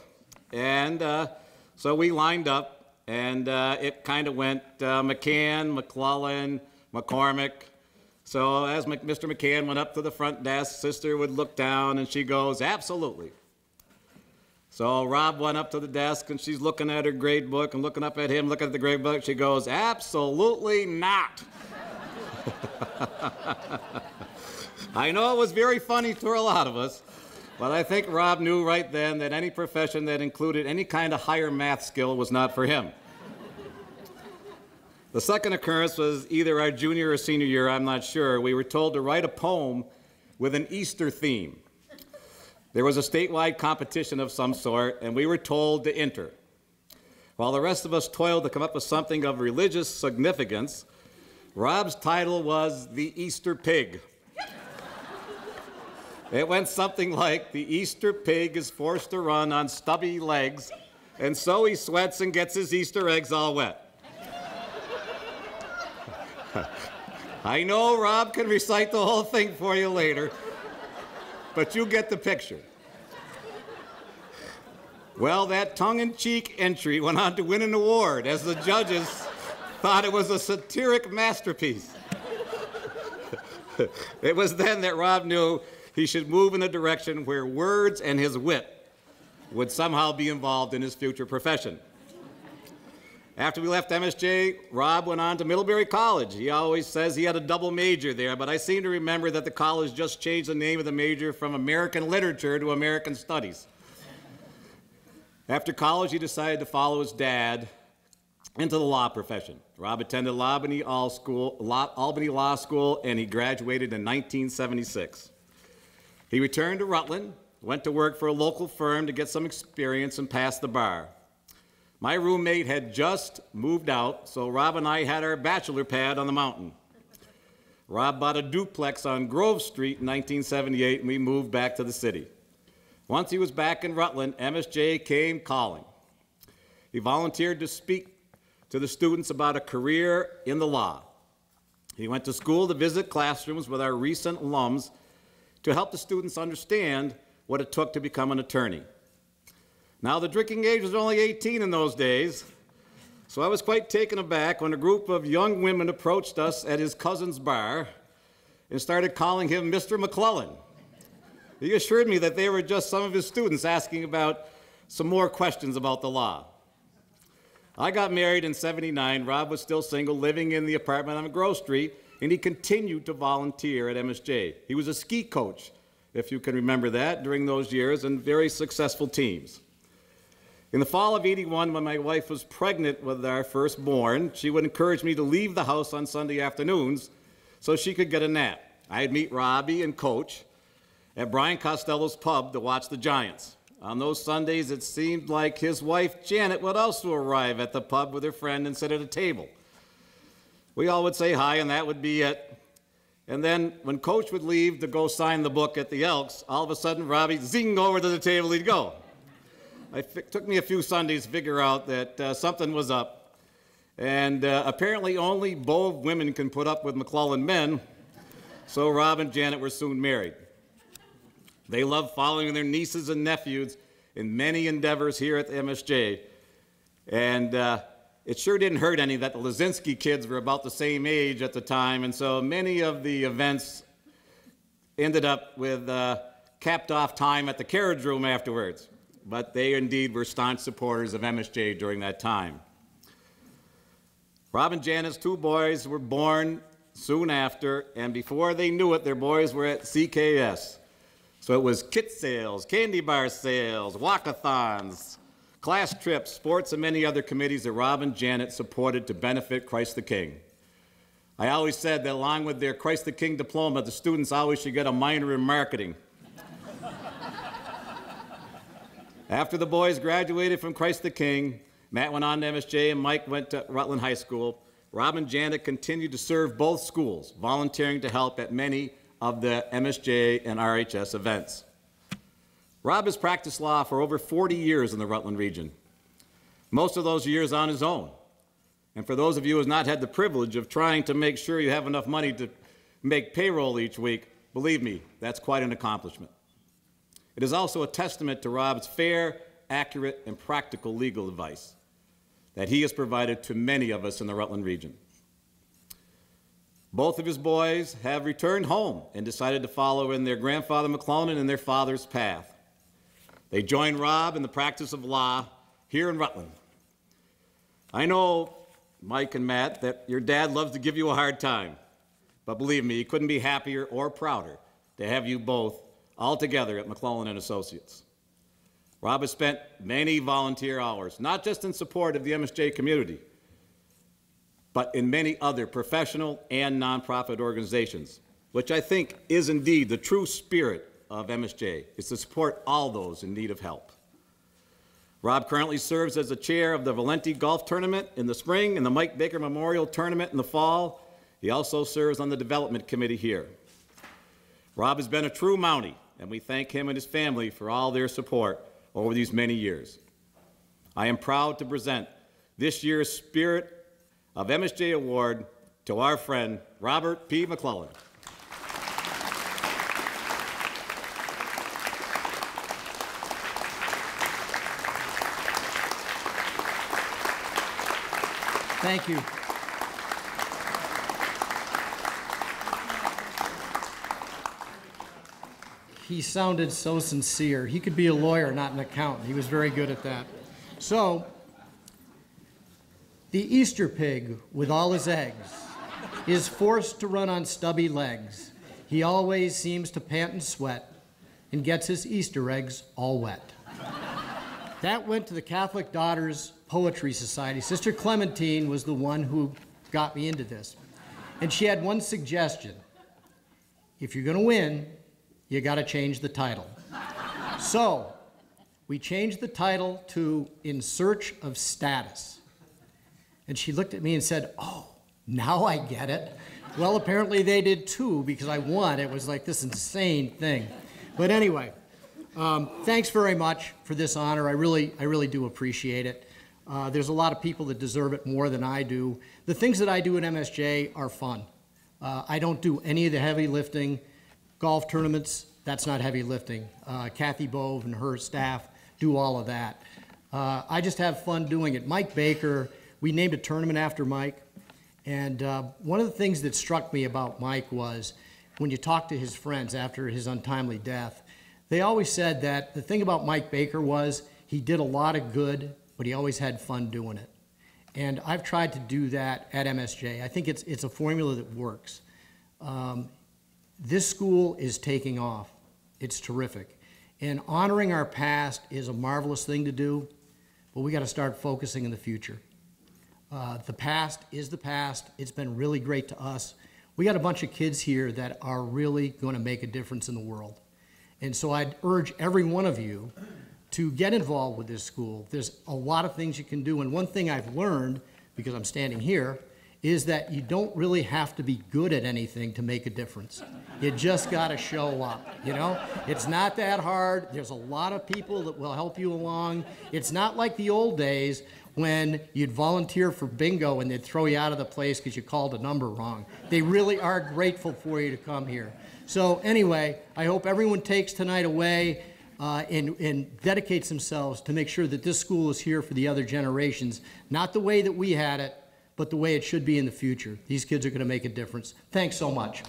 and uh, so we lined up, and uh, it kind of went uh, McCann, McClellan, McCormick. So as Mr. McCann went up to the front desk, Sister would look down, and she goes, absolutely. So Rob went up to the desk and she's looking at her grade book and looking up at him, looking at the grade book. She goes, Absolutely not. [laughs] I know it was very funny for a lot of us, but I think Rob knew right then that any profession that included any kind of higher math skill was not for him. The second occurrence was either our junior or senior year, I'm not sure. We were told to write a poem with an Easter theme. There was a statewide competition of some sort, and we were told to enter. While the rest of us toiled to come up with something of religious significance, Rob's title was The Easter Pig. it went something like The Easter Pig is forced to run on stubby legs, and so he sweats and gets his Easter eggs all wet. [laughs] I know Rob can recite the whole thing for you later, but you get the picture. Well, that tongue-in-cheek entry went on to win an award as the judges thought it was a satiric masterpiece. [laughs] it was then that Rob knew he should move in a direction where words and his wit would somehow be involved in his future profession. After we left MSJ, Rob went on to Middlebury College. He always says he had a double major there, but I seem to remember that the college just changed the name of the major from American Literature to American Studies. After college, he decided to follow his dad into the law profession. Rob attended Albany, Law School, Albany Law School, and he graduated in 1976. He returned to Rutland, went to work for a local firm to get some experience and pass the bar. My roommate had just moved out, so Rob and I had our bachelor pad on the mountain. Rob bought a duplex on Grove Street in 1978, and we moved back to the city. Once he was back in Rutland, MSJ came calling. He volunteered to speak to the students about a career in the law. He went to school to visit classrooms with our recent alums to help the students understand what it took to become an attorney. Now, the drinking age was only 18 in those days, so I was quite taken aback when a group of young women approached us at his cousin's bar and started calling him Mr. McClellan. He assured me that they were just some of his students asking about some more questions about the law. I got married in 79. Rob was still single, living in the apartment on Grove Street, and he continued to volunteer at MSJ. He was a ski coach, if you can remember that, during those years, and very successful teams. In the fall of 81, when my wife was pregnant with our firstborn, she would encourage me to leave the house on Sunday afternoons so she could get a nap. I'd meet Robbie and Coach at Brian Costello's pub to watch the Giants. On those Sundays, it seemed like his wife Janet would also arrive at the pub with her friend and sit at a table. We all would say hi, and that would be it. And then when Coach would leave to go sign the book at the Elks, all of a sudden Robbie zing over to the table he'd go. It took me a few Sundays to figure out that uh, something was up. And uh, apparently only bold women can put up with McClellan men, so Rob and Janet were soon married. They loved following their nieces and nephews in many endeavors here at the MSJ. And uh, it sure didn't hurt any that the Lazinski kids were about the same age at the time, and so many of the events ended up with uh, capped off time at the carriage room afterwards. But they indeed were staunch supporters of MSJ during that time. Rob and Janet's two boys were born soon after, and before they knew it, their boys were at CKS. So it was kit sales, candy bar sales, walkathons, class trips, sports, and many other committees that Rob and Janet supported to benefit Christ the King. I always said that along with their Christ the King diploma, the students always should get a minor in marketing. After the boys graduated from Christ the King, Matt went on to MSJ and Mike went to Rutland High School. Rob and Janet continued to serve both schools, volunteering to help at many of the MSJ and RHS events. Rob has practiced law for over 40 years in the Rutland region, most of those years on his own. And for those of you who have not had the privilege of trying to make sure you have enough money to make payroll each week, believe me, that's quite an accomplishment. It is also a testament to Rob's fair, accurate, and practical legal advice that he has provided to many of us in the Rutland region. Both of his boys have returned home and decided to follow in their grandfather McClellan and their father's path. They joined Rob in the practice of law here in Rutland. I know, Mike and Matt, that your dad loves to give you a hard time, but believe me, he couldn't be happier or prouder to have you both all together at McClellan and Associates. Rob has spent many volunteer hours, not just in support of the MSJ community, but in many other professional and nonprofit organizations, which I think is indeed the true spirit of MSJ, is to support all those in need of help. Rob currently serves as the chair of the Valenti Golf Tournament in the spring and the Mike Baker Memorial Tournament in the fall. He also serves on the development committee here. Rob has been a true Mountie, and we thank him and his family for all their support over these many years. I am proud to present this year's Spirit of MSJ Award to our friend Robert P. McClellan. Thank you. He sounded so sincere. He could be a lawyer, not an accountant. He was very good at that. So, the Easter pig, with all his eggs, is forced to run on stubby legs. He always seems to pant and sweat and gets his Easter eggs all wet. That went to the Catholic Daughters Poetry Society. Sister Clementine was the one who got me into this. And she had one suggestion if you're going to win, you got to change the title. so we changed the title to In Search of Status. And she looked at me and said, Oh, now I get it. Well, apparently they did too because I won. It was like this insane thing. But anyway, um, thanks very much for this honor. I really, I really do appreciate it. Uh, there's a lot of people that deserve it more than I do. The things that I do at MSJ are fun. Uh, I don't do any of the heavy lifting. Golf tournaments, that's not heavy lifting. Uh, Kathy Bove and her staff do all of that. Uh, I just have fun doing it. Mike Baker, we named a tournament after Mike. And uh, one of the things that struck me about Mike was when you talk to his friends after his untimely death, they always said that the thing about Mike Baker was he did a lot of good, but he always had fun doing it. And I've tried to do that at MSJ. I think it's, it's a formula that works. Um, this school is taking off. It's terrific. And honoring our past is a marvelous thing to do, but we got to start focusing in the future. Uh, the past is the past. It's been really great to us. We got a bunch of kids here that are really going to make a difference in the world. And so I'd urge every one of you to get involved with this school. There's a lot of things you can do. And one thing I've learned, because I'm standing here, is that you don't really have to be good at anything to make a difference. You just got to show up, you know? It's not that hard. There's a lot of people that will help you along. It's not like the old days when you'd volunteer for bingo and they'd throw you out of the place because you called a number wrong. They really are grateful for you to come here. So anyway, I hope everyone takes tonight away uh, and, and dedicates themselves to make sure that this school is here for the other generations, not the way that we had it, but the way it should be in the future. These kids are going to make a difference. Thanks so much.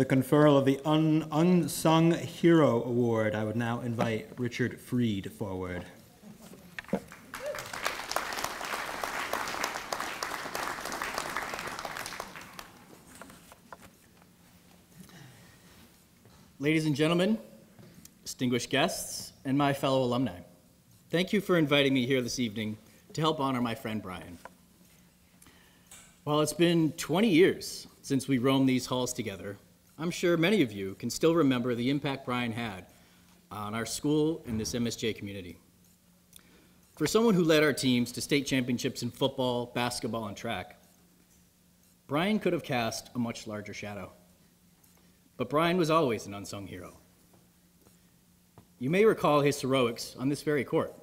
The conferral of the Un- Unsung Hero Award, I would now invite Richard Freed forward. Ladies and gentlemen, distinguished guests, and my fellow alumni, thank you for inviting me here this evening to help honor my friend Brian. While it's been 20 years since we roamed these halls together, I'm sure many of you can still remember the impact Brian had on our school and this MSJ community. For someone who led our teams to state championships in football, basketball, and track, Brian could have cast a much larger shadow. But Brian was always an unsung hero. You may recall his heroics on this very court,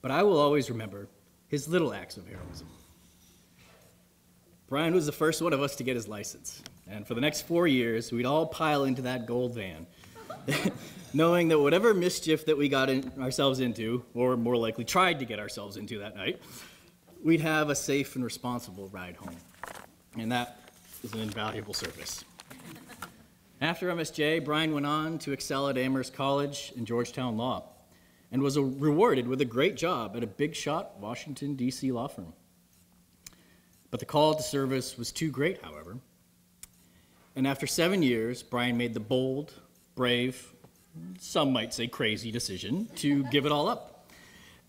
but I will always remember his little acts of heroism. Brian was the first one of us to get his license, and for the next four years, we'd all pile into that gold van, [laughs] knowing that whatever mischief that we got in, ourselves into, or more likely tried to get ourselves into that night, we'd have a safe and responsible ride home. And that is an invaluable service. After MSJ, Brian went on to excel at Amherst College and Georgetown Law and was rewarded with a great job at a big shot Washington, D.C. law firm. But the call to service was too great, however. And after seven years, Brian made the bold, brave, some might say crazy decision to give it all up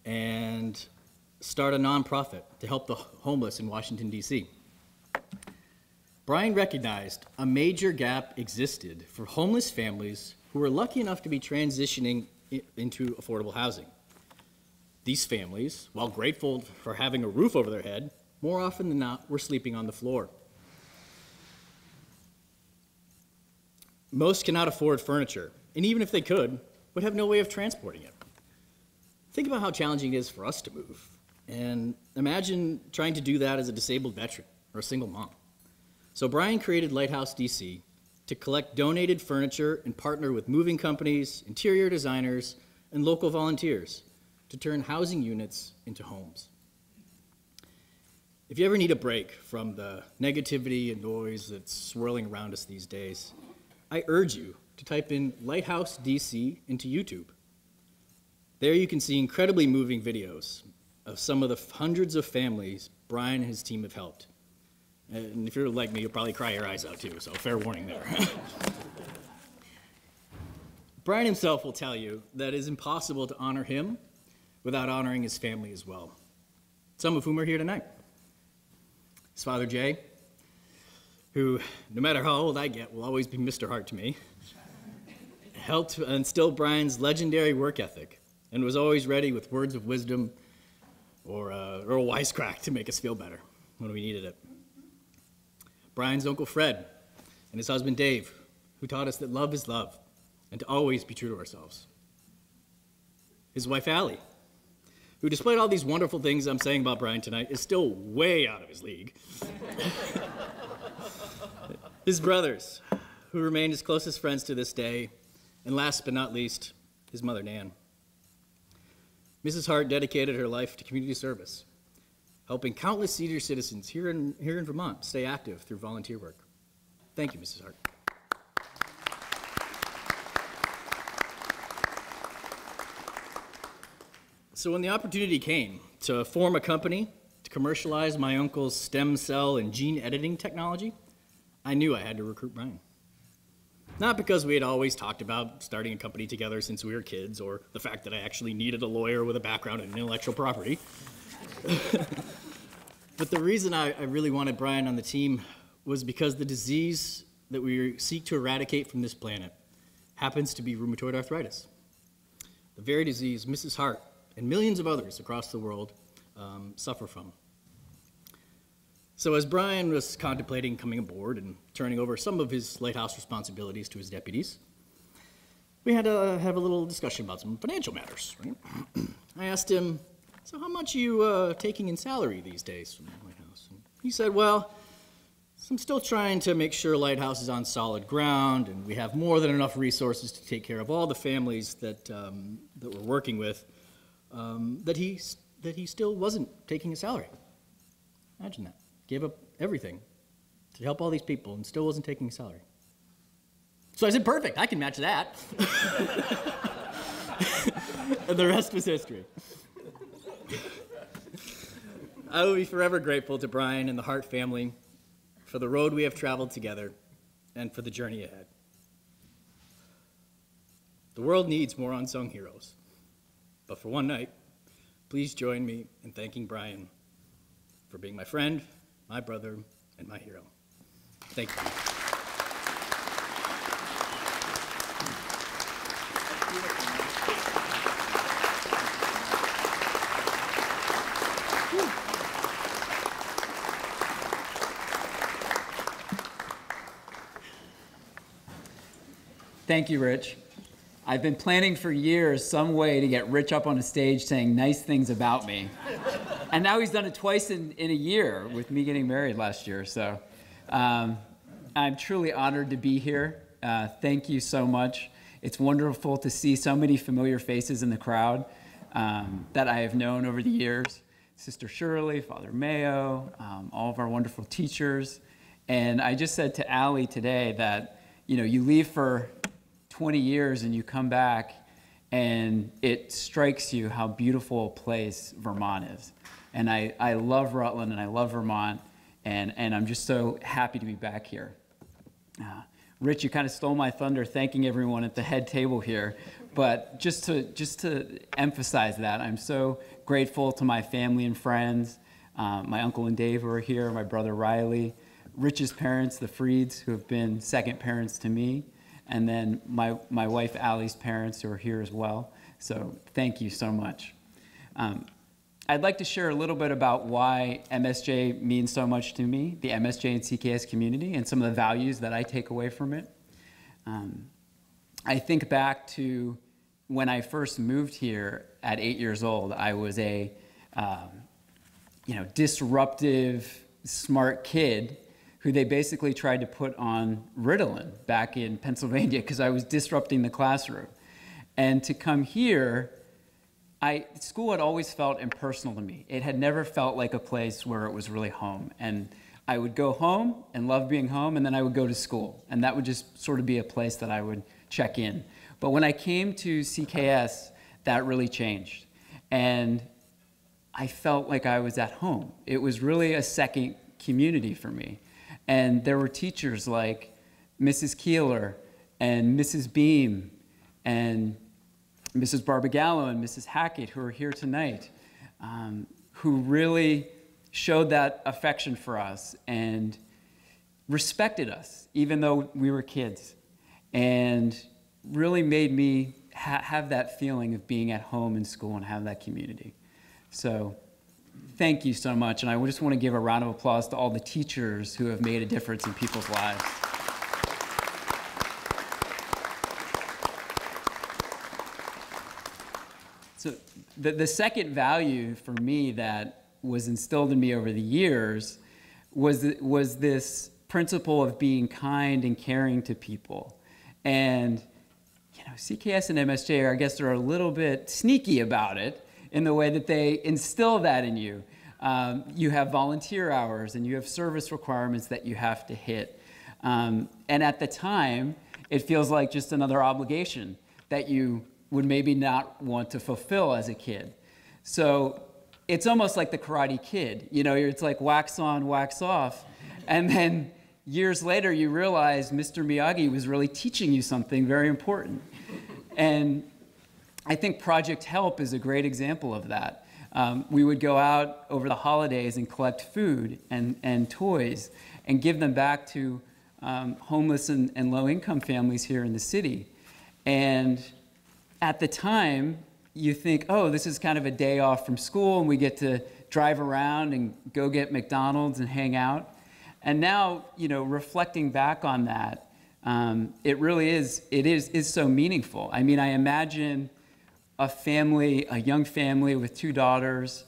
and start a nonprofit to help the homeless in Washington, D.C. Brian recognized a major gap existed for homeless families who were lucky enough to be transitioning into affordable housing. These families, while grateful for having a roof over their head, more often than not were sleeping on the floor. Most cannot afford furniture, and even if they could, would have no way of transporting it. Think about how challenging it is for us to move, and imagine trying to do that as a disabled veteran or a single mom. So Brian created Lighthouse DC to collect donated furniture and partner with moving companies, interior designers, and local volunteers to turn housing units into homes. If you ever need a break from the negativity and noise that's swirling around us these days, I urge you to type in Lighthouse DC into YouTube. There you can see incredibly moving videos of some of the hundreds of families Brian and his team have helped. And if you're like me, you'll probably cry your eyes out too, so fair warning there. [laughs] Brian himself will tell you that it is impossible to honor him without honoring his family as well, some of whom are here tonight. His father, Jay, who, no matter how old I get, will always be Mr. Hart to me, helped instill Brian's legendary work ethic and was always ready with words of wisdom or, uh, or a wisecrack to make us feel better when we needed it. Brian's uncle Fred and his husband Dave, who taught us that love is love and to always be true to ourselves. His wife Allie, who, despite all these wonderful things I'm saying about Brian tonight, is still way out of his league. [laughs] his brothers, who remain his closest friends to this day, and last but not least, his mother Nan. Mrs. Hart dedicated her life to community service helping countless senior citizens here in, here in Vermont stay active through volunteer work. Thank you, Mrs. Hart. So when the opportunity came to form a company to commercialize my uncle's stem cell and gene editing technology, I knew I had to recruit Brian. Not because we had always talked about starting a company together since we were kids, or the fact that I actually needed a lawyer with a background in intellectual property. [laughs] but the reason I, I really wanted Brian on the team was because the disease that we seek to eradicate from this planet happens to be rheumatoid arthritis. The very disease Mrs. Hart and millions of others across the world um, suffer from. So as Brian was contemplating coming aboard and turning over some of his lighthouse responsibilities to his deputies, we had to have a little discussion about some financial matters. Right? [clears throat] I asked him, "So how much are you uh, taking in salary these days from the lighthouse?" And he said, "Well." So I'm still trying to make sure Lighthouse is on solid ground and we have more than enough resources to take care of all the families that, um, that we're working with, um, that, he, that he still wasn't taking a salary. Imagine that. Gave up everything to help all these people and still wasn't taking a salary. So I said, perfect, I can match that. [laughs] and the rest was history. I will be forever grateful to Brian and the Hart family for the road we have traveled together, and for the journey ahead. The world needs more unsung heroes. But for one night, please join me in thanking Brian for being my friend, my brother, and my hero. Thank you. Thank you, Rich. I've been planning for years some way to get Rich up on a stage saying nice things about me. And now he's done it twice in, in a year with me getting married last year. So um, I'm truly honored to be here. Uh, thank you so much. It's wonderful to see so many familiar faces in the crowd um, that I have known over the years. Sister Shirley, Father Mayo, um, all of our wonderful teachers. And I just said to Allie today that, you know, you leave for 20 years and you come back and it strikes you how beautiful a place Vermont is. And I, I love Rutland and I love Vermont, and, and I'm just so happy to be back here. Uh, Rich, you kind of stole my thunder thanking everyone at the head table here, but just to, just to emphasize that, I'm so grateful to my family and friends, uh, my uncle and Dave who are here, my brother Riley, Rich's parents, the Freeds, who have been second parents to me, and then my, my wife Allie's parents who are here as well. So thank you so much. Um, I'd like to share a little bit about why MSJ means so much to me, the MSJ and CKS community, and some of the values that I take away from it. Um, I think back to when I first moved here at eight years old. I was a, um, you know, disruptive, smart kid who they basically tried to put on Ritalin back in Pennsylvania because I was disrupting the classroom. And to come here, I, school had always felt impersonal to me. It had never felt like a place where it was really home. And I would go home and love being home, and then I would go to school. And that would just sort of be a place that I would check in. But when I came to CKS, that really changed. And I felt like I was at home. It was really a second community for me. And there were teachers like Mrs. Keeler and Mrs. Beam and Mrs. Barbagallo and Mrs. Hackett, who are here tonight, um, who really showed that affection for us and respected us, even though we were kids, and really made me ha have that feeling of being at home in school and have that community. So thank you so much. And I just want to give a round of applause to all the teachers who have made a difference in people's lives. So the, the second value for me that was instilled in me over the years was, was this principle of being kind and caring to people. And, you know, CKS and MSJ, are, I guess, are a little bit sneaky about it in the way that they instill that in you. Um, you have volunteer hours and you have service requirements that you have to hit. Um, and at the time, it feels like just another obligation that you would maybe not want to fulfill as a kid. So it's almost like the Karate Kid. You know, it's like wax on, wax off. And then years later, you realize Mr. Miyagi was really teaching you something very important. And I think Project Help is a great example of that. Um, we would go out over the holidays and collect food and, and toys and give them back to um, homeless and, and low income families here in the city. And at the time, you think, oh, this is kind of a day off from school and we get to drive around and go get McDonald's and hang out. And now, you know, reflecting back on that, um, it really is, it is, is so meaningful. I mean, I imagine a family, a young family with two daughters,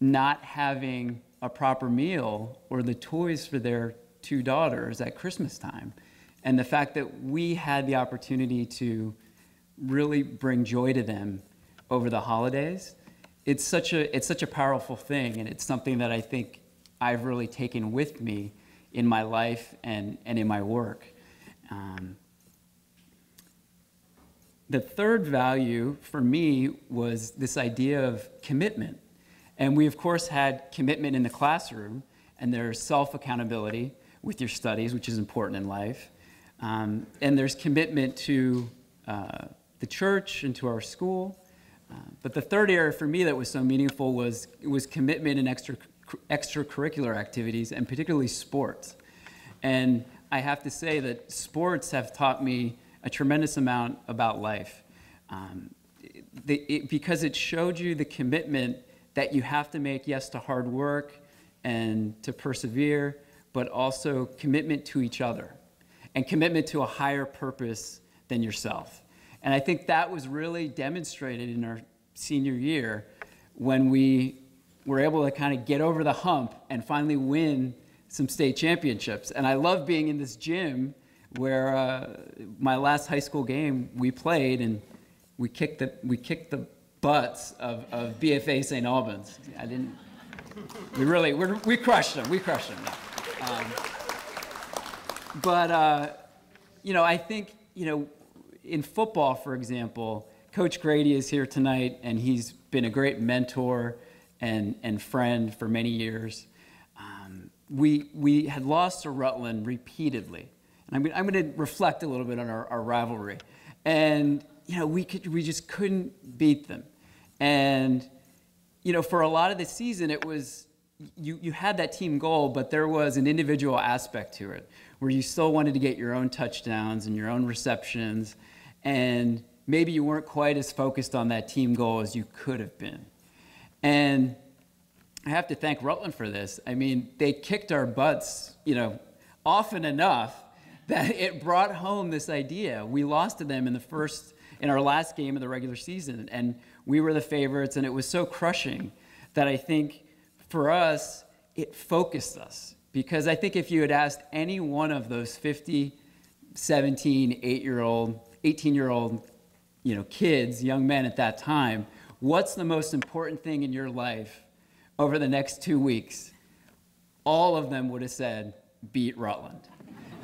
not having a proper meal or the toys for their two daughters at Christmas time. And the fact that we had the opportunity to really bring joy to them over the holidays, it's such a, it's such a powerful thing. And it's something that I think I've really taken with me in my life and, and in my work. Um, the third value for me was this idea of commitment. And we, of course, had commitment in the classroom, and there's self accountability with your studies, which is important in life. Um, and there's commitment to uh, the church and to our school. Uh, but the third area for me that was so meaningful was, was commitment in extra, extracurricular activities, and particularly sports. And I have to say that sports have taught me a tremendous amount about life. Um, it, because it showed you the commitment that you have to make, yes, to hard work and to persevere, but also commitment to each other and commitment to a higher purpose than yourself. And I think that was really demonstrated in our senior year when we were able to kind of get over the hump and finally win some state championships. And I love being in this gym where uh, my last high school game we played and we kicked the, we kicked the butts of, of BFA St. Albans. I didn't, we really, we crushed them, we crushed them. Um, but, uh, you know, I think, you know, in football, for example, Coach Grady is here tonight and he's been a great mentor and, and friend for many years um, we, we had lost to Rutland repeatedly. And I'm, I'm going to reflect a little bit on our, our rivalry. And, you know, we, could, we just couldn't beat them. And, you know, for a lot of the season, it was, you, you had that team goal, but there was an individual aspect to it where you still wanted to get your own touchdowns and your own receptions. And maybe you weren't quite as focused on that team goal as you could have been. And I have to thank Rutland for this. I mean, they kicked our butts, you know, often enough [laughs] that it brought home this idea. We lost to them in the first, in our last game of the regular season, and we were the favorites, and it was so crushing that I think for us, it focused us. Because I think if you had asked any one of those 50, 17, 8 year old, 18 year old, you know, kids, young men at that time, what's the most important thing in your life? over the next two weeks, all of them would have said, beat Rutland.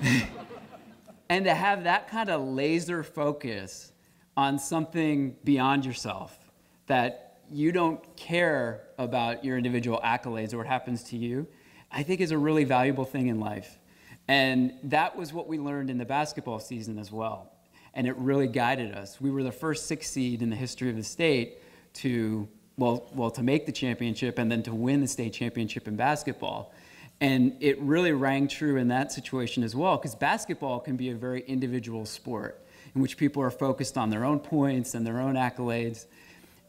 [laughs] and to have that kind of laser focus on something beyond yourself, that you don't care about your individual accolades or what happens to you, I think is a really valuable thing in life. And that was what we learned in the basketball season as well. And it really guided us. We were the first six seed in the history of the state to well, well, to make the championship and then to win the state championship in basketball. And it really rang true in that situation as well, because basketball can be a very individual sport in which people are focused on their own points and their own accolades.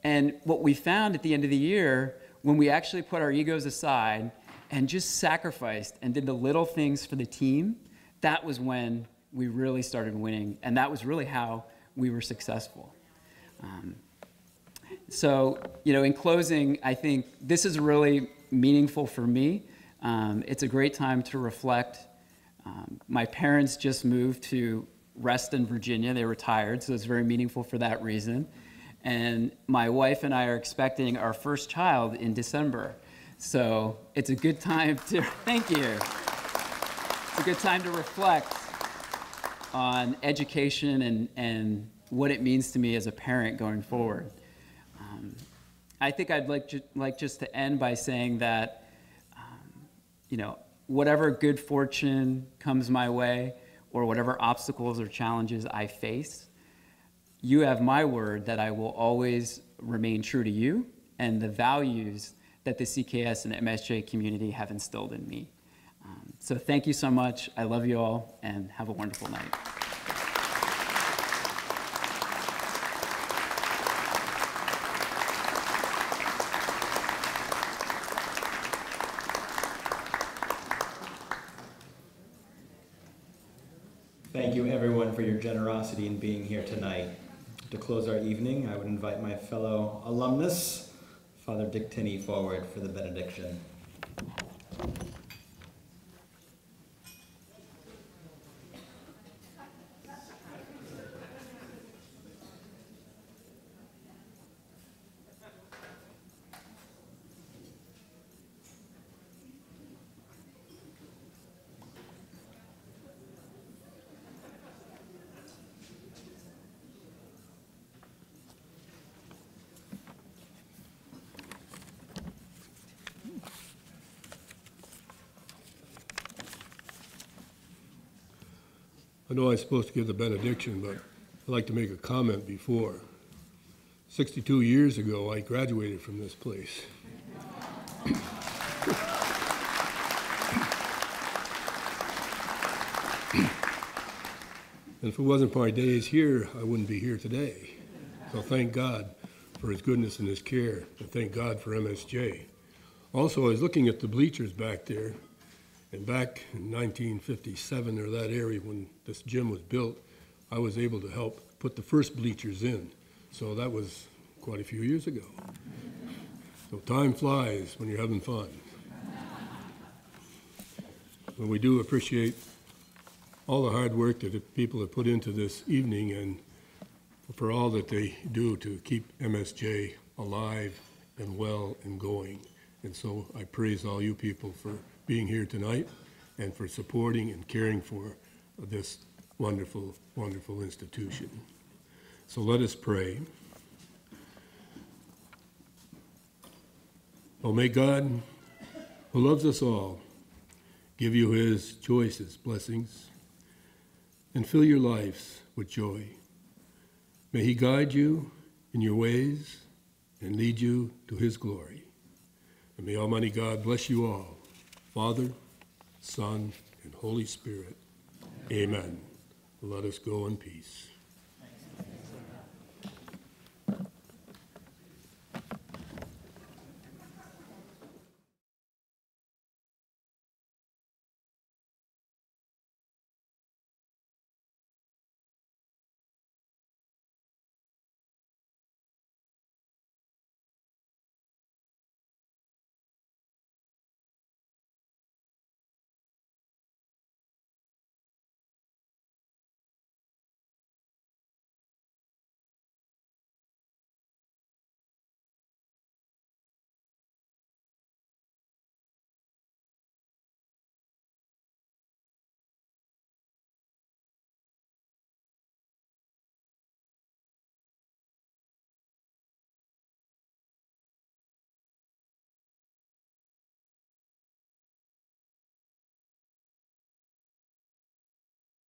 And what we found at the end of the year, when we actually put our egos aside and just sacrificed and did the little things for the team, that was when we really started winning. And that was really how we were successful. Um, so, you know, in closing, I think this is really meaningful for me. Um, it's a great time to reflect. Um, my parents just moved to Reston, Virginia. They retired, so it's very meaningful for that reason. And my wife and I are expecting our first child in December. So it's a good time to, [laughs] thank you. It's a good time to reflect on education and, and what it means to me as a parent going forward. I think I'd like, ju- like just to end by saying that, um, you know, whatever good fortune comes my way, or whatever obstacles or challenges I face, you have my word that I will always remain true to you and the values that the CKS and MSJ community have instilled in me. So thank you so much. I love you all, and have a wonderful night. Thank you, everyone, for your generosity in being here tonight. To close our evening, I would invite my fellow alumnus, Father Dick Tinney, forward for the benediction. I know I'm supposed to give the benediction, but I'd like to make a comment before. 62 years ago, I graduated from this place. And if it wasn't for my days here, I wouldn't be here today. So thank God for his goodness and his care, and thank God for MSJ. Also, I was looking at the bleachers back there, and back in 1957 or that area when this gym was built, I was able to help put the first bleachers in. So that was quite a few years ago. So time flies when you're having fun. But we do appreciate all the hard work that the people have put into this evening and for all that they do to keep MSJ alive and well and going. And so I praise all you people for being here tonight and for supporting and caring for this wonderful, wonderful institution. So let us pray. Oh, may God, who loves us all, give you his choicest blessings and fill your lives with joy. May he guide you in your ways and lead you to his glory. And may Almighty God bless you all, Father, Son, and Holy Spirit. Amen. Let us go in peace.